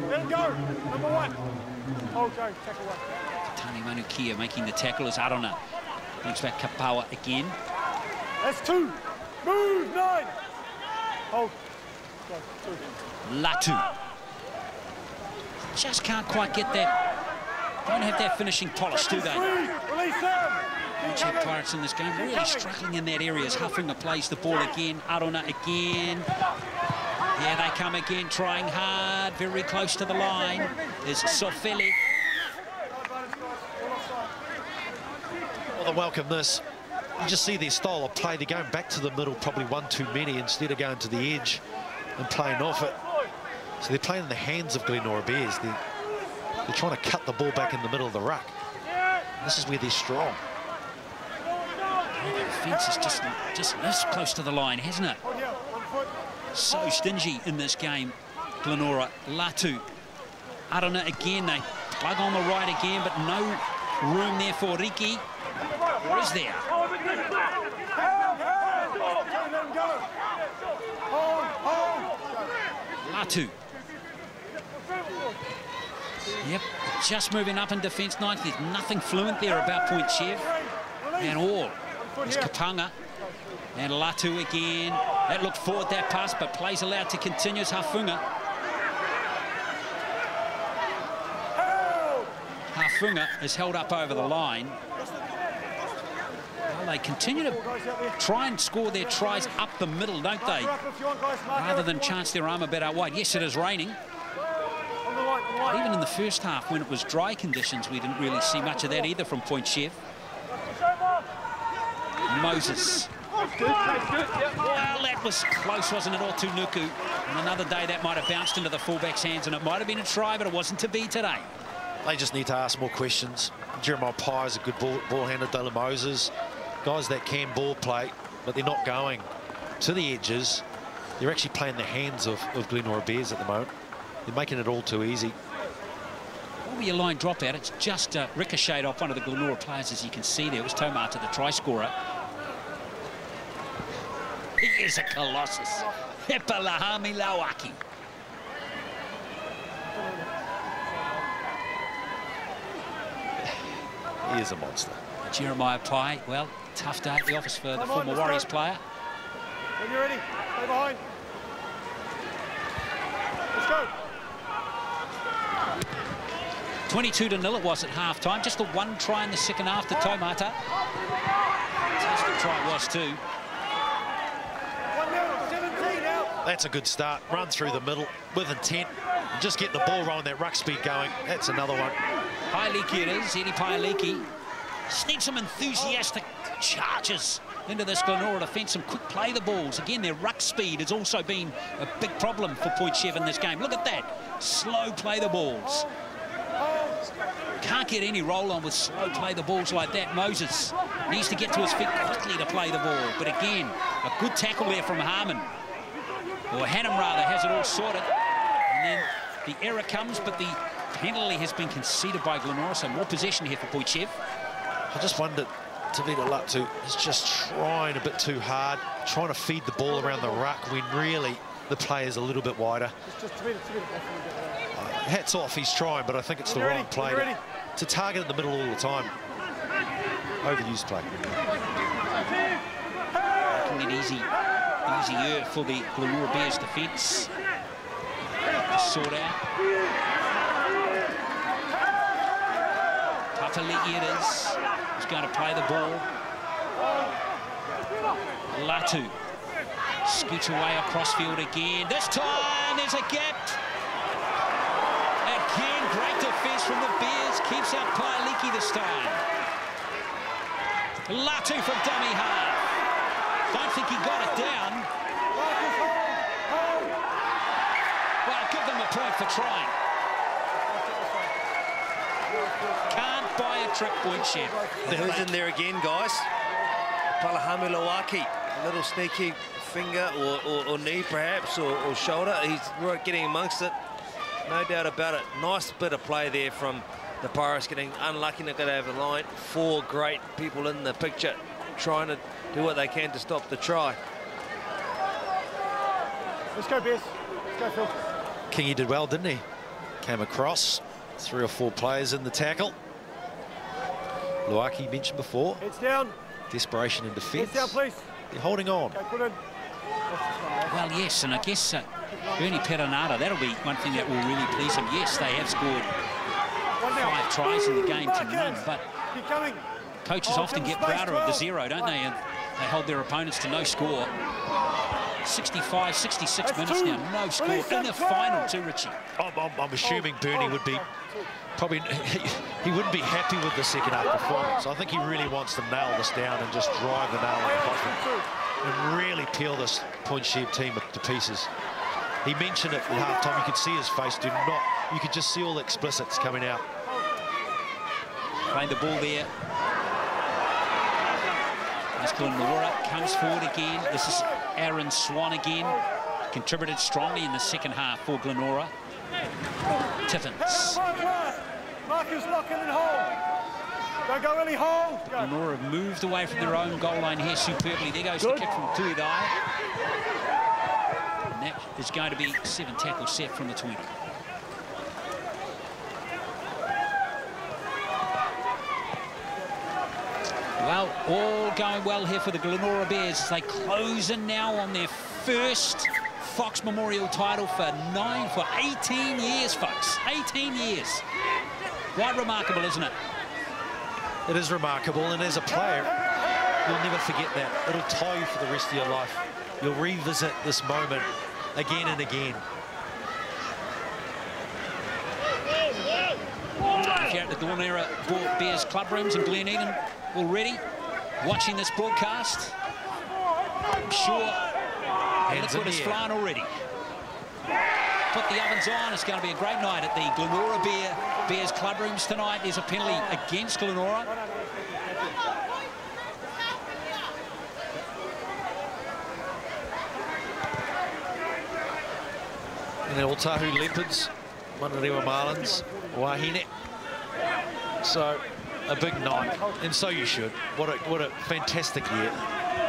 Let it go. Number one. Hold, go. Tackle one. Tani Manukia making the tackle as Arona brings back Kapawa again. That's two. Move, nine. Hold. Go, two. Latu. Just can't quite get that. Don't have that finishing polish, do they? Three. Check Pirates in this game, really struggling in that area as Hafunga plays the ball again. Arona again. Here they come again, trying hard, very close to the line. Is Sofeli. Well, they welcome this. You just see their style of play. They're going back to the middle, probably one too many, instead of going to the edge and playing off it. So they're playing in the hands of Glenora Bears. They're, they're trying to cut the ball back in the middle of the ruck. This is where they're strong. Oh, the fence is just, just this close to the line, hasn't it? So stingy in this game, Glenora. Latu. Arana again, they plug on the right again, but no room there for Riki. Or is there? Latu. Yep, just moving up in defence ninth. There's nothing fluent there about Point Chev. And all is Kapanga. And Latu again. That looked forward, that pass, but plays allowed to continue as Hafunga. Hafunga is held up over the line. Well, they continue to try and score their tries up the middle, don't they? Rather than chance their arm a bit out wide. Yes, it is raining. Even in the first half, when it was dry conditions, we didn't really see much of that either from Point Chev. Moses. Well, that was close, wasn't it, All Otunuku? And another day that might have bounced into the fullback's hands, and it might have been a try, but it wasn't to be today. They just need to ask more questions. Jeremiah Pye is a good ball, ball handler. Dylan Moses, guys that can ball play, but they're not going to the edges. They're actually playing the hands of, of Glenora Bears at the moment. They're making it all too easy. What were your line drop out? It's just uh, ricocheted off one of the Glenora players, as you can see there. It was Tomar to the try scorer. He is a colossus. Epalahame Lauaki. He is a monster. Jeremiah Pye, well, tough day at the office for the Come former on, Warriors go. player. When you're ready, stay behind. Let's go. 22 to nil it was at half time. Just the one try in the second half to Tomata. Fantastic try was too. That's a good start. Run through the middle with intent. Just get the ball rolling, that ruck speed going. That's another one. Pailiki it is, Eddie Pailiki. Sneaks some enthusiastic charges into this Glenora defence. Some quick play the balls. Again, their ruck speed has also been a big problem for Point Chev in this game. Look at that. Slow play the balls. Can't get any roll on with slow play the balls like that. Moses needs to get to his feet quickly to play the ball. But again, a good tackle there from Harmon. Or Hannum rather has it all sorted. And then the error comes, but the penalty has been conceded by Glenora, so more possession here for Point I just wondered, Tevita Latu is just trying a bit too hard, trying to feed the ball around the ruck when really the play is a little bit wider. Uh, hats off, he's trying, but I think it's the wrong play to, to target in the middle all the time. Overused play. Making it easy, easier for the Glenora Bears defence. Sort out. Papali'i it is. He's going to play the ball. Latu scoots away across field again. This time there's a gap. From the Bears. Keeps out Pailiki this time. Latu from dummy half. Don't think he got it down. Well, give them a point for trying. Can't buy a trip Point Chev. Who's in there again, guys? Palahami Lauaki. A little sneaky finger or, or, or knee, perhaps, or, or, shoulder. He's getting amongst it. No doubt about it. Nice bit of play there from the Pirates, getting unlucky to get over the line. Four great people in the picture trying to do what they can to stop the try. Let's go, Bears. Let's go, Phil. Kingy did well, didn't he? Came across. Three or four players in the tackle. Lauaki mentioned before. Heads down. Desperation in defence. Heads down, please. They're holding on. Okay, well, yes, and I guess uh, Bernie Perenara, that'll be one thing that will really please him. Yes, they have scored five tries in the game to none, but coaches often get prouder of the zero, don't they? And they hold their opponents to no score. 65, 66 minutes now, no score in the final too, Richie. I'm, I'm, I'm assuming Bernie would be probably he, he, wouldn't be happy with the second half performance. I think he really wants to nail this down and just drive the nail in the coffin and really peel this Point Chev team to pieces. He mentioned it at halftime. You could see his face. Do not. You could just see all the explicits coming out. Playing the ball there. As Glenora comes forward again. This is Aaron Swan again. Contributed strongly in the second half for Glenora. Tiffins. Marcus locking and hold. Don't go really home. Glenora have moved away from their own goal line here superbly. There goes Good. the kick from Tuirai. And going to be seven tackles set from the 20. Well, all going well here for the Glenora Bears. as They close in now on their first Fox Memorial title for nine, for 18 years, folks. 18 years. Quite remarkable, isn't it? It is remarkable, and as a player, you'll never forget that. It'll tie you for the rest of your life. You'll revisit this moment again and again. If you're at the Glenora Bears club rooms in Glen Eden already, watching this broadcast, I'm sure liquid is flying already. Put the ovens on. It's going to be a great night at the Glenora Bear, Bears club rooms tonight. There's a penalty against Glenora. And the Otahuhu Leopards, Manurewa Marlins, Wahine. So a big night, and so you should. What a, what a fantastic year.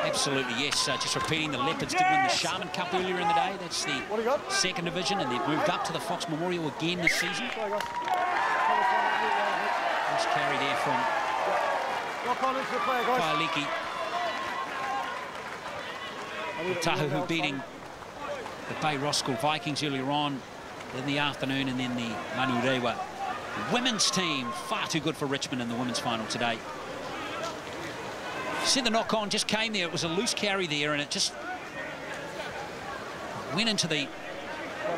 Absolutely, yes. Uh, just repeating, the Leopards did win the Sharman Cup earlier in the day. That's the second division, and they've moved up to the Fox Memorial again this season. Nice carry there from Kailiki. Tahu beating the Bay Roskill Vikings earlier on in the afternoon, and then the Manurewa women's team. Far too good for Richmond in the women's final today. See the knock on just came there. It was a loose carry there, and it just went into the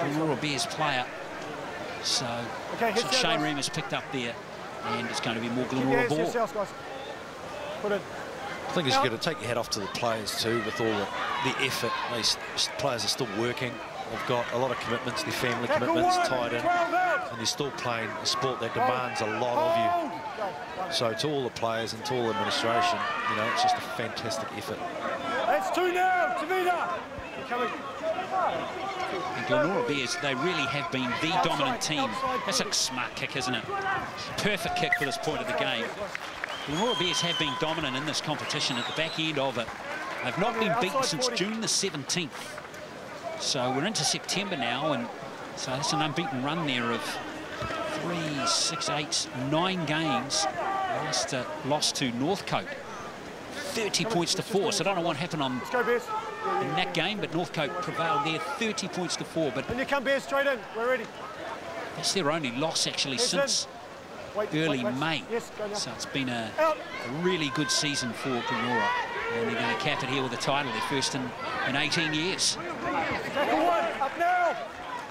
Glenora Bears player. So, okay, so Shane Rehm's picked up there, and it's going to be more Glenora ball. Put it. I think you've got to take your head off to the players too, with all the, the effort. These players are still working. They've got a lot of commitments, their family commitments tied in, and they're still playing a sport that demands a lot of you. So to all the players and to all the administration, you know, it's just a fantastic effort. That's two now, Tevita. Coming. And Glenora Bears, they really have been the dominant team. That's a smart kick, isn't it? Perfect kick for this point of the game. Glenora Bears have been dominant in this competition at the back end of it. They've not been beaten since June the 17th. So we're into September now, and so that's an unbeaten run there of three, six, eight, nine games. Last uh, lost to Northcote. 30 points to four. So I don't know what happened on in that game, but Northcote prevailed there, 30 points to four. But when you come Bears straight in, we're ready. That's their only loss actually since early May. so it's been a, a, really good season for Glenora. And they're going to cap it here with a title, their first in, in 18 years. Second one, up now.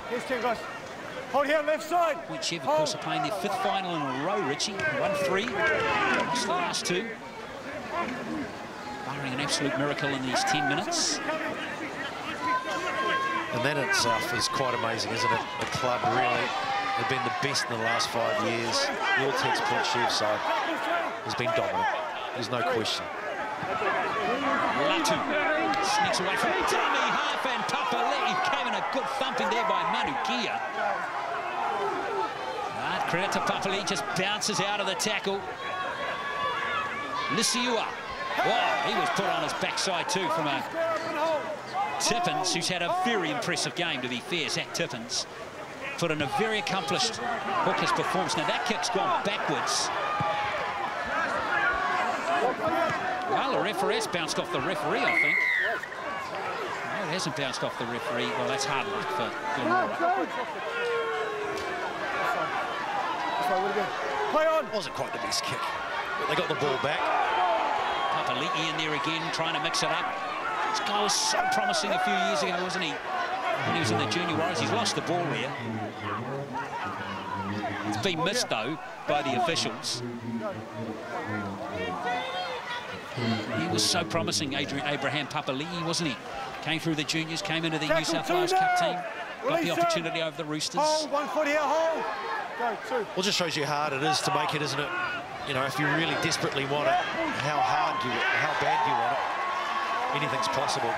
Here's 10 guys. Hold here, left side. Point Chev, of course, are playing their fifth final in a row, Richie. One three, lost the last two. Barring an absolute miracle in these 10 minutes. And that itself is quite amazing, isn't it? The club really have been the best in the last five years. The All-Tex Point Chev side has been dominant. There's no question. Latu sneaks away from Tommy Half and Papali'i came in a good thumping there by Manu Kia. Ah, credit to Papali'i, just bounces out of the tackle. Lisiua. Wow, he was put on his backside too from a Tippins, who's had a very impressive game, to be fair, Zach Tippins. Put in a very accomplished hooker's performance. Now that kick's gone backwards. Well, the referee's bounced off the referee, I think. No, it hasn't bounced off the referee. Well, that's hard luck for Glenora. Play on. Wasn't quite the best kick, but they got the ball back. Papali'i in there again, trying to mix it up. This guy was so promising a few years ago, wasn't he? When he was in the junior Warriors, he's lost the ball here. It's been missed, though, by the officials. He was so promising, Adrian Abraham Papali'i, wasn't he? Came through the juniors, came into the New South Wales Cup team, got the opportunity over the Roosters. Hold, one foot here, hold. Go, two. Well, just shows you how hard it is to make it, isn't it? You know, if you really desperately want it, how hard you, how bad you want it, anything's possible.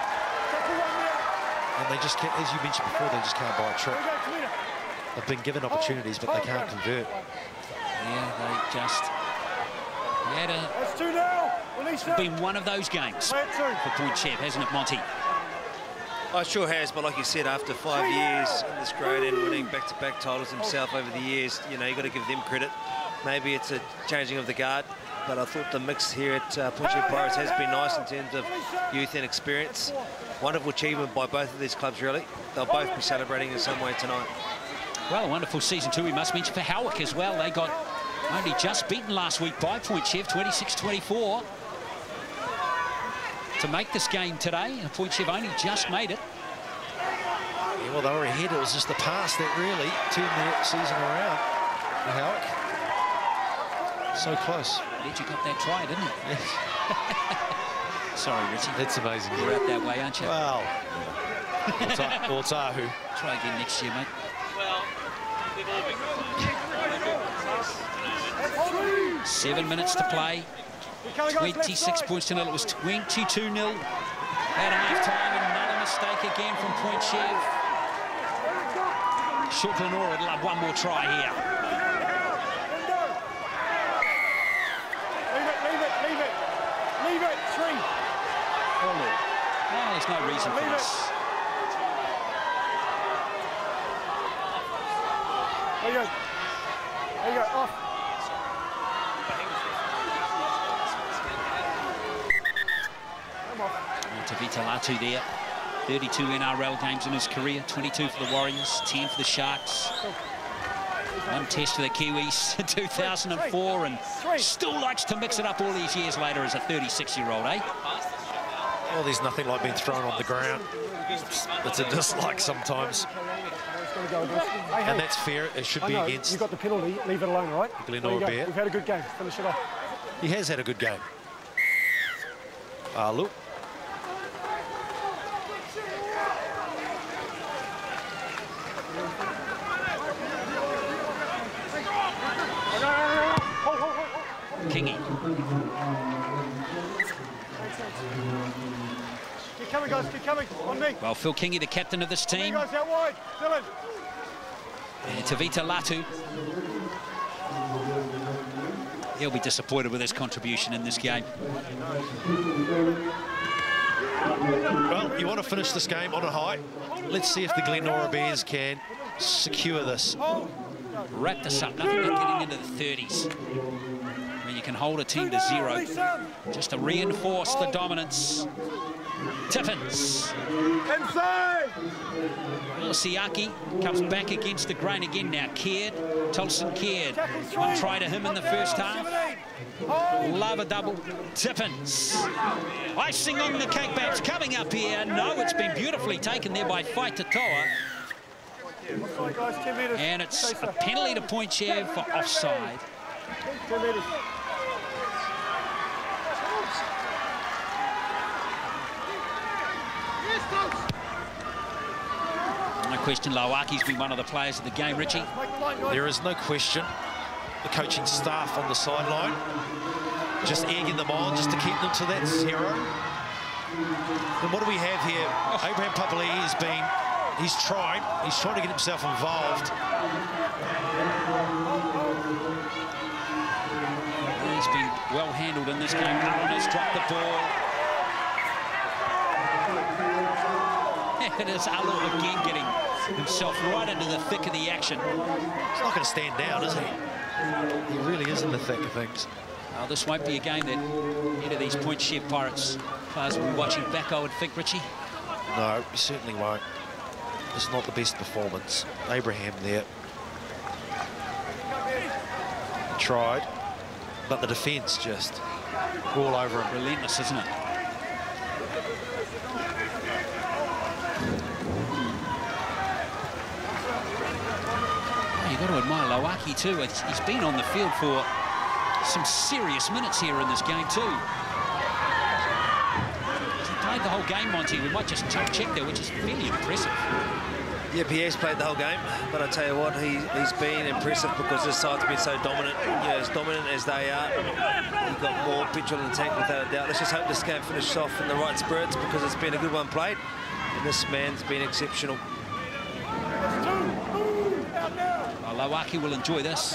And they just can't, as you mentioned before, they just can't buy a trick. They've been given opportunities, but they can't convert. Yeah, they just had a, That's two now. Release it. been one of those games Play it two. for Point Chev, hasn't it, Monty? Oh, it sure has, but like you said, after five years in this grade and winning back-to-back titles himself over the years, you know, you've got to give them credit. Maybe it's a changing of the guard, but I thought the mix here at uh, Point Chev Pirates has been nice in terms of youth and experience. Wonderful achievement by both of these clubs, really. They'll both be celebrating in some way tonight. Well, a wonderful season too, we must mention for Howick as well. They got only just beaten last week by Point Chev, 26-24. To make this game today, and Point Chev only just made it. Yeah, well, they were ahead. It was just the pass that really turned the season around. for Howick. So close. Reggie got that try, didn't he? Sorry, Richie. That's amazing. You're out that way, aren't you? Well, or Tahu. Try again next year, mate. Well, Seven minutes to play. 26 points to nil. It was 22 nil at half time. and Another mistake again from Point Chev. Short Glenora would love one more try here. Leave it, leave it, leave it. Leave it, three. Oh, there's no reason for this. There you go. There you go, off. Come off. And Tevita Latu there. 32 NRL games in his career, 22 for the Warriors, 10 for the Sharks. One test for the Kiwis in 2004 and still likes to mix it up all these years later as a 36-year-old, eh? Well, there's nothing like being thrown on the ground. It's a dislike sometimes. It's gonna go against- Hey, hey. And that's fair. It should be against. You've got the penalty. Leave it alone, all right? Glenn There you We've had a good game. Finish it off. He has had a good game. Ah, look. Kingy. Coming, guys. Keep coming. On me. Well, Phil Kingy, the captain of this Hey, team, guys, out wide. Dylan. and Tevita Latu. He'll be disappointed with his contribution in this game. Well, you want to finish this game on a high. Let's see if the Glenora Bears can secure this. Wrap this up, nothing like getting into the 30s. When you can hold a team to zero, just to reinforce the dominance. Tippins. Inside. Well, Siaki comes back against the grain again now. Caird, Tolson Caird. One try to him in the first half. Love a double. Tippins. Icing on the cake, Babs coming up here. No, it's been beautifully taken there by Faitatoa. Offside, guys. 10 metres. And it's a penalty to Point Chev for offside. 10 metres. No question, Lauaki's been one of the players of the game, Richie. There is no question. The coaching staff on the sideline just egging them on, just to keep them to that zero. And what do we have here? Oh. Abraham Papali'i has been, he's trying, he's trying to get himself involved. He's been well handled in this game. Aaron has dropped the ball. It is Alu again getting himself right into the thick of the action. He's not going to stand down, is he? He really is in the thick of things. Well, this won't be a game that any of these Point Chev Pirates players will be watching back, I would think, Richie. No, he certainly won't. It's not the best performance. Abraham there. Tried, but the defence just all over him. Relentless, isn't it? Got to admire Lauaki too. He's- He's been on the field for some serious minutes here in this game too. He played the whole game, Monty. We might just check check there, which is really impressive. Yeah, he has played the whole game, but I tell you what, he, he's been impressive because this side's been so dominant. Yeah, as dominant as they are, he got more petrol in the tank without a doubt. Let's just hope this game finishes off in the right spirits because it's been a good one played. And this man's been exceptional. Well, Lauaki will enjoy this.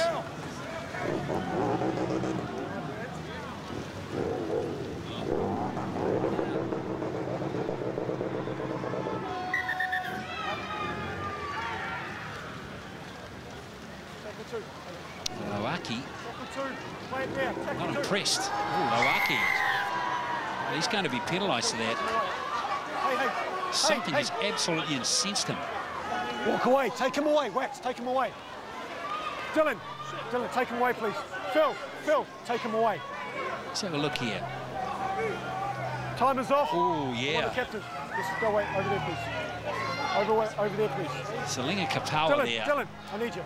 Lauaki not impressed. Ooh, Lauaki. He's going to be penalised for that. Something has absolutely incensed him. Walk away. Take him away. Wax, take him away. Dylan, Dylan, take him away, please. Phil, Phil, take him away. Let's have a look here. Time is off. Oh, yeah. on, yeah. Captain, just go away. Over there, please. Over, over there, please. Salinga Kapawa Dylan, there. Dylan, I need you.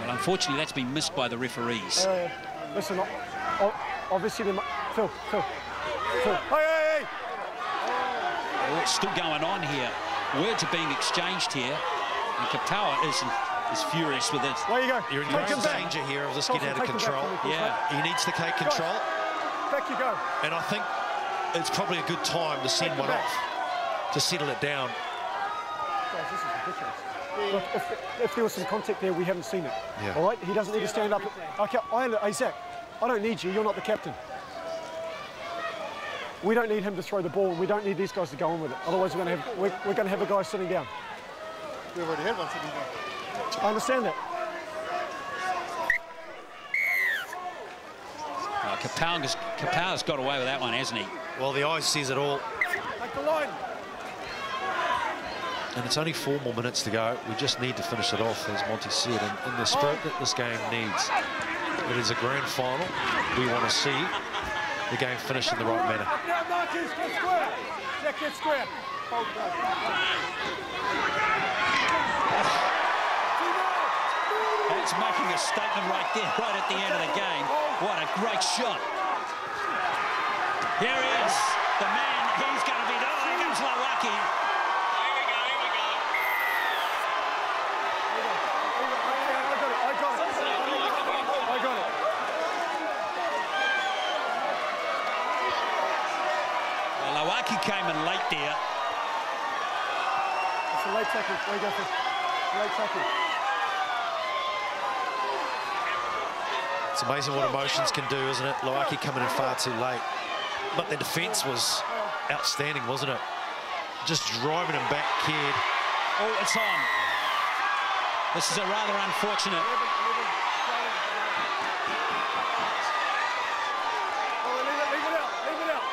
Well, unfortunately, that's been missed by the referees. Uh, listen, obviously, they Phil, Phil, Phil. Hey, hey, hey! Oh, it's still going on here. Words are being exchanged here. And Kapawa is, is furious with it. There you go. You're in great danger here of this Thompson, getting out of take him back control. from me, Yeah. He needs to take control. Back you go. And I think it's probably a good time to send one off, to settle it down. Guys, this is ridiculous. Look, if, if there was some contact there, we haven't seen it. Yeah. All right? He doesn't need to stand up. Okay, I, hey, Zach, I don't need you. You're not the captain. We don't need him to throw the ball, we don't need these guys to go on with it. Otherwise, we're going to have we're, we're going to have a guy sitting down. We've already had one sitting down. I understand that. Uh, oh, Kapawa's, Kapawa's got away with that one, hasn't he? Well, the eye sees it all. Take the line. And it's only four more minutes to go. We just need to finish it off, as Monty said, in, in the spirit that this game needs. It is a grand final. We want to see the game finish in the right manner. Now, Marcus, get square. Zach, get square. Hold That's making a statement right there, right at the end of the game. What a great shot. Here he is, the man. He's going to be, oh, here comes Lauaki. I got it. I got it. Well, Lauaki came in late there. It's a late tackle. There you go. Chris. Late tackle. It's amazing what emotions can do, isn't it? Lauaki coming in far too late. But the defence was outstanding, wasn't it? Just driving him back, kid. Oh, it's on. This is a rather unfortunate. Oh, leave it, leave it out. Leave it out.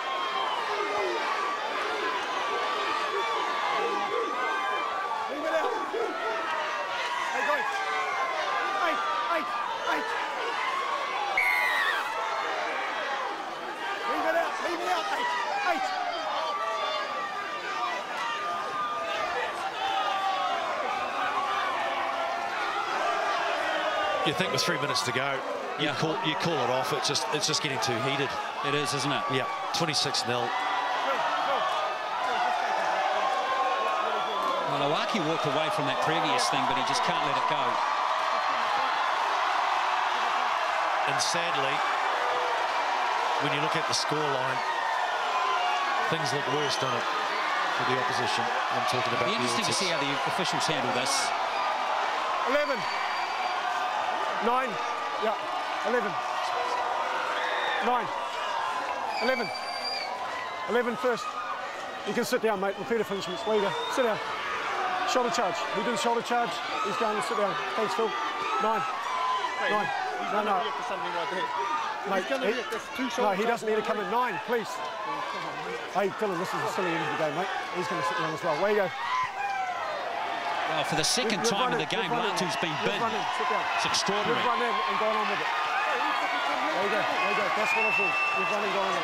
Leave it out. Hey, guys. Eight, eight, eight. Leave it out. Leave it out. Eight, eight. You think with three minutes to go, you call you call it off. It's just it's just getting too heated. It is, isn't it? Yeah, 26 0 Well, Lauaki walked away from that previous thing, but he just can't let it go. And sadly, when you look at the scoreline, things look worse, don't it, for the opposition? I'm talking about Be the interesting to see how the officials handle this. 11. 9. Yeah. 11. 9. 11. 11 first. You can sit down, mate. Repeat finishments. There you go. Sit down. Shoulder charge. We do the shoulder charge. He's going to sit down. Thanks, Phil. 9. 9. He's No, no. to something right there. Mate, he's going to he- two no, he doesn't need to come in. Nine, please. Oh, Hey, Dylan, this is a silly end of the game, mate. He's going to sit down as well. Where you go? Well, for the 2nd You've- you've time of the game, in. Latu's been You've bid. run in. Sit down. It's extraordinary. Run in and gone on with it. There you go, there you go. That's what I thought. You're running going on.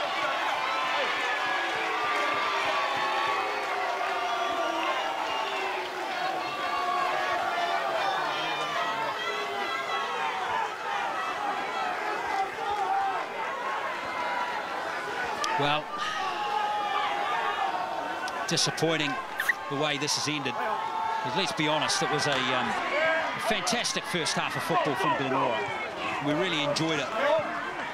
Well, disappointing the way this has ended. Let's be honest, it was a um, fantastic first half of football from Glenora. We really enjoyed it.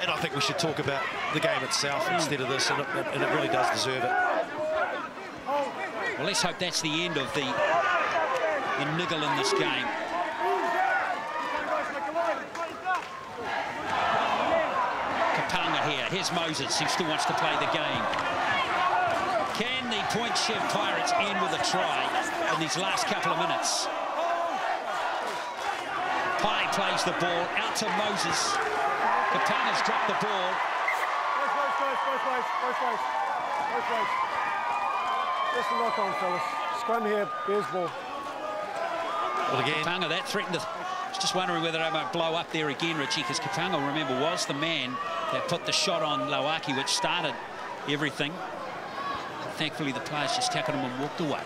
And I think we should talk about the game itself instead of this, and it, and it really does deserve it. Well, let's hope that's the end of the, the niggle in this game. Kapanga here. Here's Moses, who still wants to play the game. Can the Point Chev Pirates end with a try in these last couple of minutes? Pai plays the ball out to Moses. Kapanga's dropped the ball. Both ways, guys, both ways, both ways. Both ways. Just a lock on, fellas. Scrum here, Bears ball. Well, again, Kapanga, that threatened to... I was just wondering whether they might blow up there again, Richie, because Kapanga, remember, was the man that put the shot on Lauaki, which started everything. Thankfully, the players just tackled him and walked away.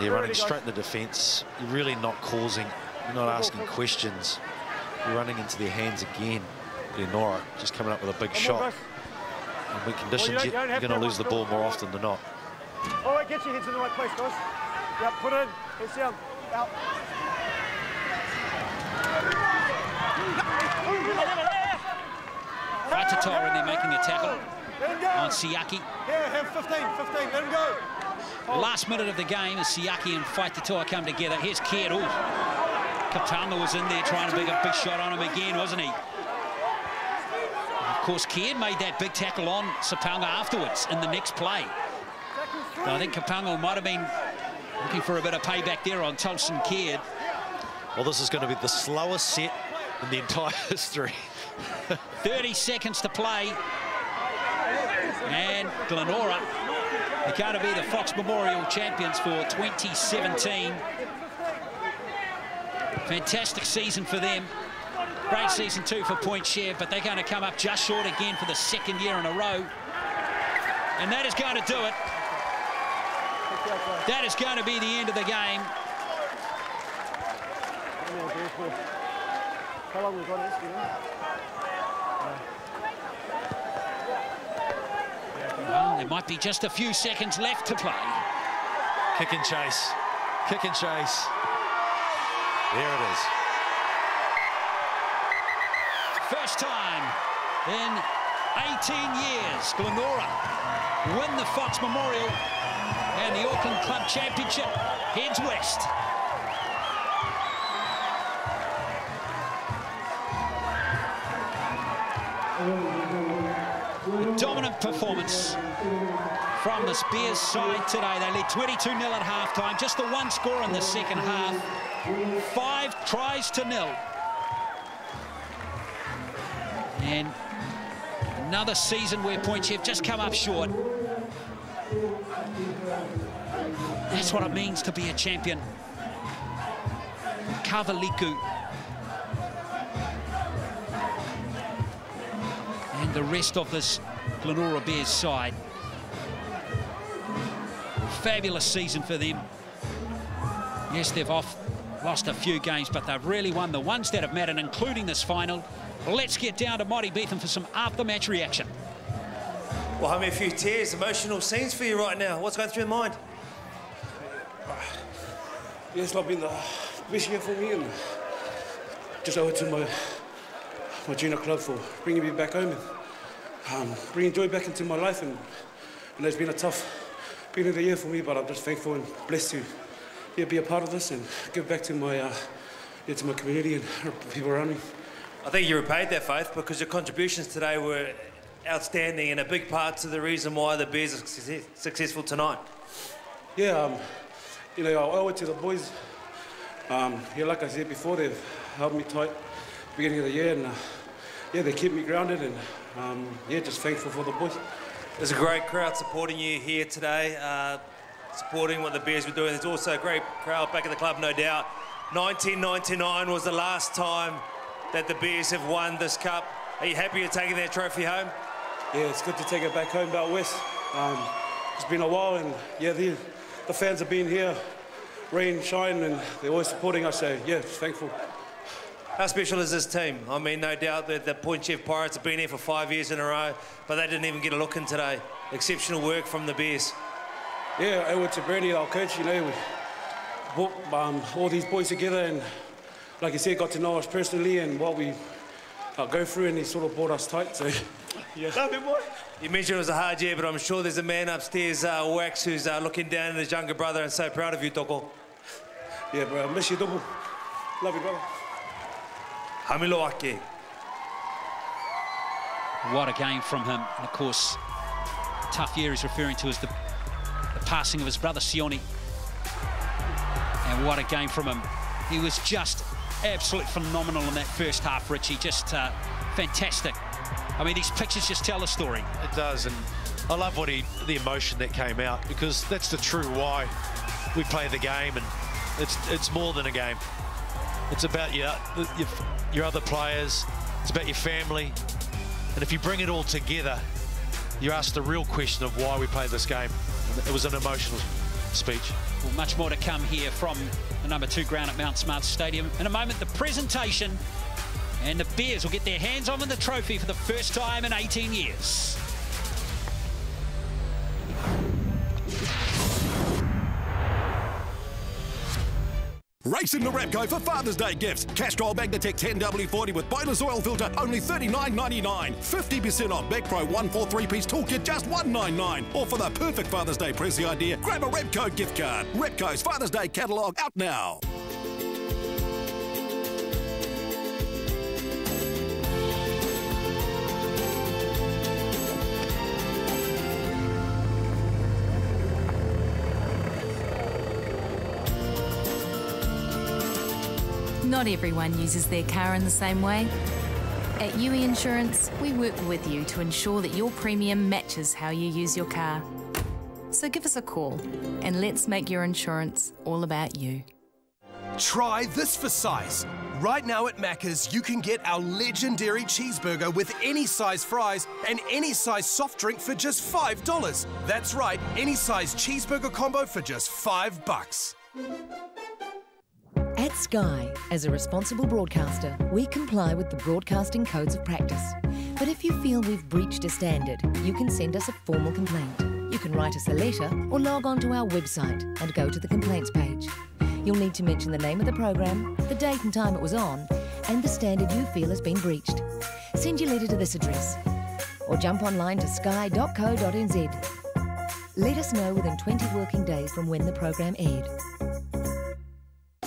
You're running straight in the defence. You're really not causing, you're not asking questions. You're running into their hands again. Glenora just coming up with a big shot. In weak conditions, Well, you you don't- you don't have are going to to lose the ball more often than not. Oh, All right, get your heads in the right place, guys. Yep, put it in. Heads down. Out. Fatatara in there making a tackle Let him go. on Siaki. Here, have 15, 15. Let him go. Last minute of the game as Siaki and Faitatoa come together. Here's Caird. Ooh. Kapanga was in there trying to make a big shot on him again, wasn't he? Of course, Caird made that big tackle on Sapanga afterwards in the next play. I think Kapanga might have been looking for a bit of payback there on Tolson Caird. Well, this is going to be the slowest set in the entire history. 30 seconds to play. And Glenora going to be the Fox Memorial champions for 2017. Fantastic season for them. Great season too for Point Chev, but they're going to come up just short again for the second year in a row. And that is going to do it. That is going to be the end of the game. How long we got this, you know? Well, there might be just a few seconds left to play. Kick and chase. Kick and chase. There it is. First time in 18 years, Glenora win the Fox Memorial and the Auckland Club Championship heads west. Performance from the Spears side today. They lead 22 0 at halftime. Just the one score in the second half. Five tries to nil. And another season where Point Chev just come up short. That's what it means to be a champion. Kavaliku. And the rest of this Glenora Bears side. Fabulous season for them. Yes, they've off lost a few games, but they've really won the ones that have mattered, including this final. Let's get down to Monty Betham for some after-match reaction. Well, having a few tears, emotional scenes for you right now. What's going through your mind? Yeah, it's not been the best year for me, and just owe it to my my junior club for bringing me back home and um, bringing joy back into my life. And, and it's been a tough beginning of the year for me, but I'm just thankful and blessed to yeah, be a part of this and give back to my uh, yeah, to my community and people around me. I think you repaid that, Faith, because your contributions today were outstanding and a big part to the reason why the Bears are success- successful tonight. Yeah, um, you know, I owe it to the boys. Um, yeah, like I said before, they've held me tight beginning of the year, and uh, yeah, they keep me grounded, and um, yeah, just thankful for the boys. There's a great crowd supporting you here today, uh, supporting what the Bears were doing. There's also a great crowd back at the club, no doubt. 1999 was the last time that the Bears have won this cup. Are you happy you're taking that trophy home? Yeah, it's good to take it back home out west. Um, it's been a while, and yeah, the, the fans have been here, rain, shine, and they're always supporting us. So yeah, thankful. How special is this team? I mean, no doubt that the Point Chev Pirates have been here for five years in a row, but they didn't even get a look in today. Exceptional work from the Bears. Yeah, I went to Bernie, our coach, you know, we brought um, all these boys together and, like you said, got to know us personally and what we uh, go through, and he sort of brought us tight. So, yeah. Love you, boy. You mentioned it was a hard year, but I'm sure there's a man upstairs, uh, Wax, who's uh, looking down at his younger brother and so proud of you, Toko. Yeah, bro, I miss you, double. Love you, brother. Hamiloake. What a game from him. And of course, tough year he's referring to as the, the passing of his brother Sione. And what a game from him. He was just absolutely phenomenal in that first half, Richie. Just uh, fantastic. I mean, these pictures just tell a story. It does, and I love what he, the emotion that came out because that's the true why we play the game, and it's it's more than a game. It's about your your, your other players. It's about your family, and if you bring it all together, you ask the real question of why we play this game. It was an emotional speech. Well, much more to come here from the number two ground at Mount Smart Stadium. In a moment, the presentation, and the Bears will get their hands on the trophy for the first time in 18 years. Race in the Repco for Father's Day gifts. Castrol Magnatec 10W40 with bonus oil filter, only $39.99. 50% off Beck Pro 143-piece toolkit, just 199. Or for the perfect Father's Day Prezi idea, grab a Repco gift card. Repco's Father's Day catalogue out now. Not everyone uses their car in the same way. At UE Insurance, we work with you to ensure that your premium matches how you use your car. So give us a call and let's make your insurance all about you. Try this for size. Right now at Macca's, you can get our legendary cheeseburger with any size fries and any size soft drink for just $5. That's right, any size cheeseburger combo for just 5 bucks. At Sky, as a responsible broadcaster, we comply with the Broadcasting Codes of Practice. But if you feel we've breached a standard, you can send us a formal complaint. You can write us a letter or log on to our website and go to the complaints page. You'll need to mention the name of the program, the date and time it was on, and the standard you feel has been breached. Send your letter to this address or jump online to sky.co.nz. Let us know within 20 working days from when the program aired.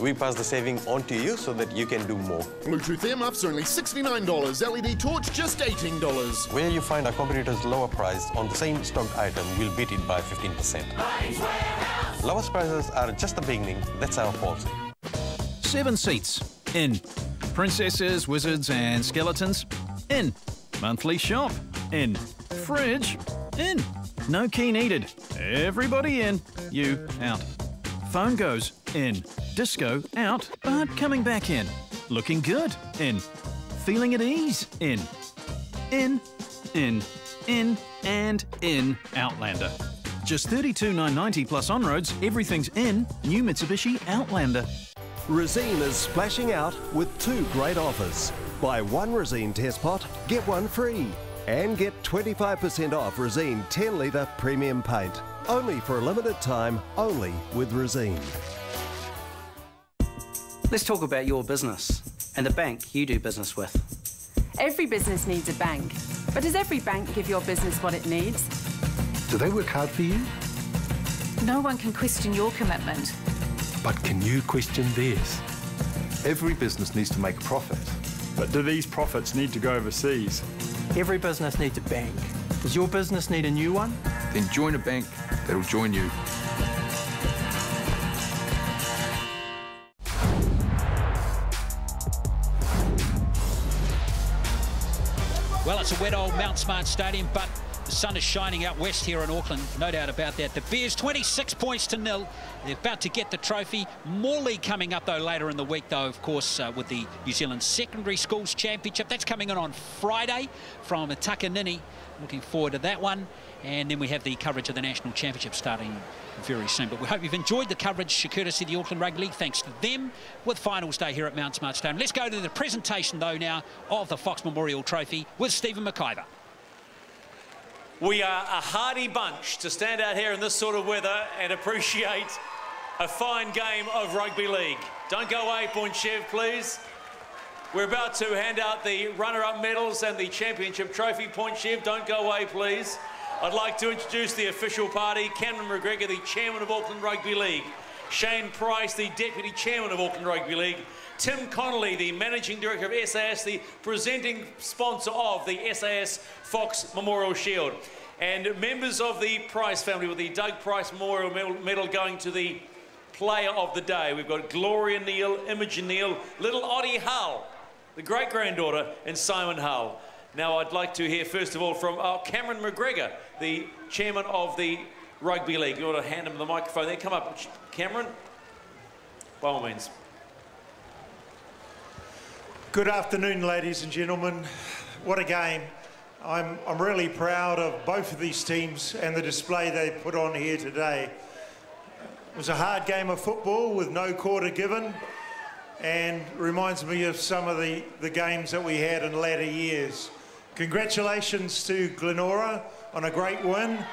We pass the saving on to you so that you can do more. Bluetooth earmuffs only $69, LED torch just $18. Where you find our competitors lower price on the same stocked item, we'll beat it by 15%. Lowest prices are just the beginning. That's our policy. Seven seats. In. Princesses, wizards, and skeletons. In. Monthly shop. In. Fridge. In. No key needed. Everybody in. You out. Phone goes in. Disco out, but coming back in. Looking good in. Feeling at ease in. In, in, in, and in Outlander. Just $32,990 plus on roads, everything's in. New Mitsubishi Outlander. Resene is splashing out with two great offers. Buy one Resene test pot, get one free. And get 25% off Resene 10 litre premium paint. Only for a limited time, only with Resene. Let's talk about your business and the bank you do business with. Every business needs a bank, but does every bank give your business what it needs? Do they work hard for you? No one can question your commitment. But can you question theirs? Every business needs to make a profit. But do these profits need to go overseas? Every business needs a bank. Does your business need a new one? Then join a bank that'll join you. It's a wet old Mount Smart Stadium, but the sun is shining out west here in Auckland, no doubt about that. The Bears 26 points to nil. They're about to get the trophy. More league coming up though later in the week though, of course, uh, with the New Zealand Secondary Schools Championship. That's coming in on Friday from Takanini. Looking forward to that one. And then we have the coverage of the National Championship starting very soon. But we hope you've enjoyed the coverage courtesy of the Auckland Rugby League. Thanks to them with finals day here at Mount Smart Stadium. Let's go to the presentation, though, now of the Fox Memorial Trophy with Stephen McIver. We are a hardy bunch to stand out here in this sort of weather and appreciate a fine game of rugby league. Don't go away, Point Chev, please. We're about to hand out the runner-up medals and the championship trophy. Point Chev, don't go away, please. I'd like to introduce the official party, Cameron McGregor, the chairman of Auckland Rugby League, Shane Price, the deputy chairman of Auckland Rugby League, Tim Connolly, the managing director of SAS, the presenting sponsor of the SAS Fox Memorial Shield, and members of the Price family with the Doug Price Memorial Medal going to the player of the day. We've got Gloria Neal, Imogen Neal, little Oddie Hull, the great-granddaughter, and Simon Hull. Now I'd like to hear first of all from uh, Cameron McGregor, the chairman of the Rugby League. You ought to hand him the microphone there. Come up, Cameron. By all means. Good afternoon, ladies and gentlemen. What a game. I'm, I'm really proud of both of these teams and the display they put on here today. It was a hard game of football with no quarter given and reminds me of some of the, the games that we had in latter years. Congratulations to Glenora on a great win.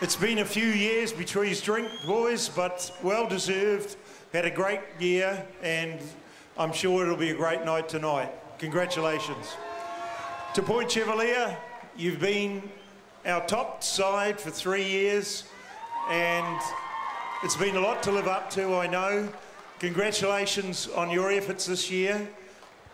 It's been a few years between his drink, boys, but well deserved. Had a great year, and I'm sure it'll be a great night tonight. Congratulations. To Point Chevalier, you've been our top side for three years, and it's been a lot to live up to, I know. Congratulations on your efforts this year.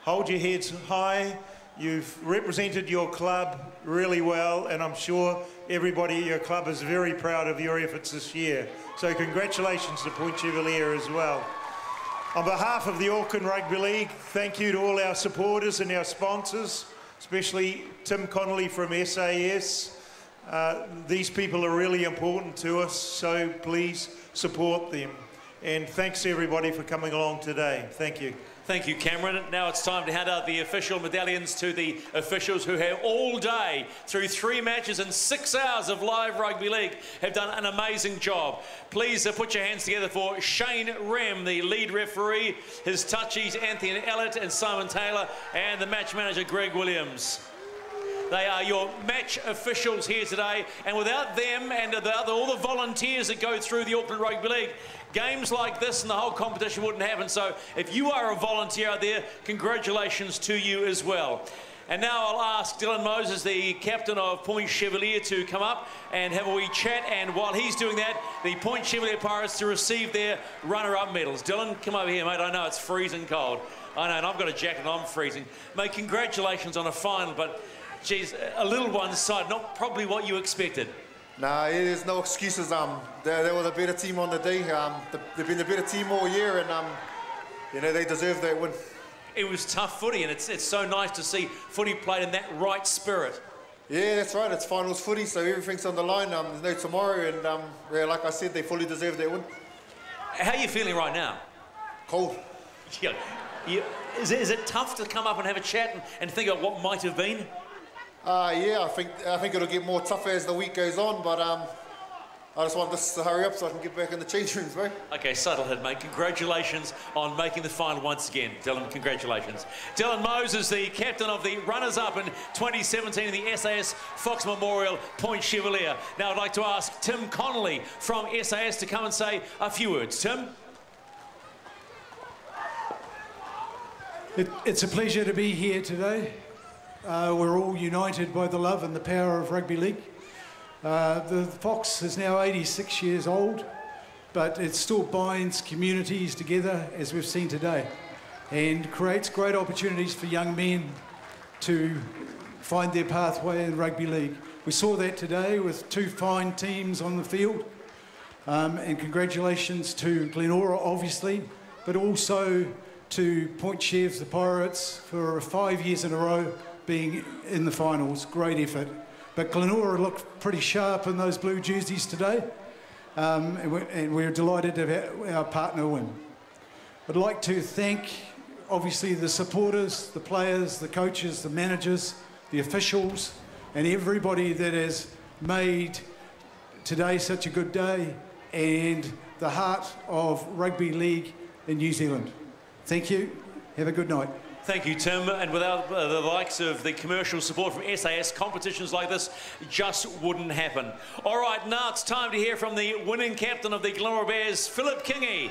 Hold your heads high. You've represented your club really well, and I'm sure everybody at your club is very proud of your efforts this year. So congratulations to Point Chevalier as well. On behalf of the Auckland Rugby League, thank you to all our supporters and our sponsors, especially Tim Connolly from SAS. Uh, these people are really important to us, so please support them. And thanks everybody for coming along today. Thank you. Thank you, Cameron. Now it's time to hand out the official medallions to the officials who have all day, through three matches and six hours of live rugby league, have done an amazing job. Please uh, put your hands together for Shane Rehm, the lead referee, his touchies, Anthony Ellett and Simon Taylor, and the match manager, Greg Williams. They are your match officials here today, and without them and all the volunteers that go through the Auckland Rugby League, games like this and the whole competition wouldn't happen. So if you are a volunteer out there, congratulations to you as well. And now I'll ask Dylan Moses, the captain of Point Chevalier, to come up and have a wee chat. And while he's doing that, the Point Chevalier Pirates to receive their runner-up medals. Dylan, come over here, mate. I know it's freezing cold. I know, and I've got a jacket and I'm freezing. Mate, congratulations on a final, but geez, a little one side, not probably what you expected. Nah, there's no excuses. Um, there, there was a better team on the day. Um, they've been a better team all year, and um, you know they deserve that win. It was tough footy, and it's it's so nice to see footy played in that right spirit. Yeah, that's right. It's finals footy, so everything's on the line. Um, there's no tomorrow, and um, yeah, like I said, they fully deserve that win. How are you feeling right now? Cold. Yeah. You, is, it, is it tough to come up and have a chat and, and think of what might have been? Uh, yeah, I think I think it'll get more tougher as the week goes on, but um, I just want this to hurry up so I can get back in the change rooms, mate. Okay, subtle hit, mate. Congratulations on making the final once again. Dylan, congratulations. Dylan Moses, the captain of the runners-up in 2017 in the SAS Fox Memorial Point Chevalier. Now I'd like to ask Tim Connolly from SAS to come and say a few words. Tim? It, it's a pleasure to be here today. Uh, we're all united by the love and the power of rugby league. Uh, the Fox is now 86 years old, but it still binds communities together, as we've seen today, and creates great opportunities for young men to find their pathway in rugby league. We saw that today with two fine teams on the field, um, and congratulations to Glenora, obviously, but also to Point Chev, the Pirates, for five years in a row being in the finals. Great effort. But Glenora looked pretty sharp in those blue jerseys today. Um, and, we're, and, we're, delighted to have our partner win. I'd like to thank, obviously, the supporters, the players, the coaches, the managers, the officials, and everybody that has made today such a good day and the heart of rugby league in New Zealand. Thank you. Have a good night. Thank you, Tim. And without uh, the likes of the commercial support from SAS, competitions like this just wouldn't happen. All right, now it's time to hear from the winning captain of the Glenora Bears, Philip Kingy.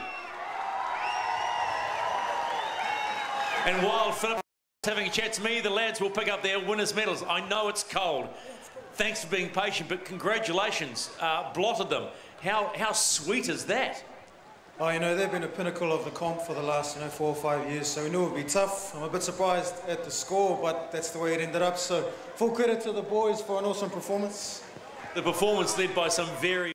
And while Philip is having a chat to me, the lads will pick up their winners' medals. I know it's cold. Thanks for being patient, but congratulations. Uh, blotted them. How, how sweet is that? Oh, you know, they've been a pinnacle of the comp for the last, you know, four or five years, so we knew it would be tough. I'm a bit surprised at the score, but that's the way it ended up. So full credit to the boys for an awesome performance. The performance led by some very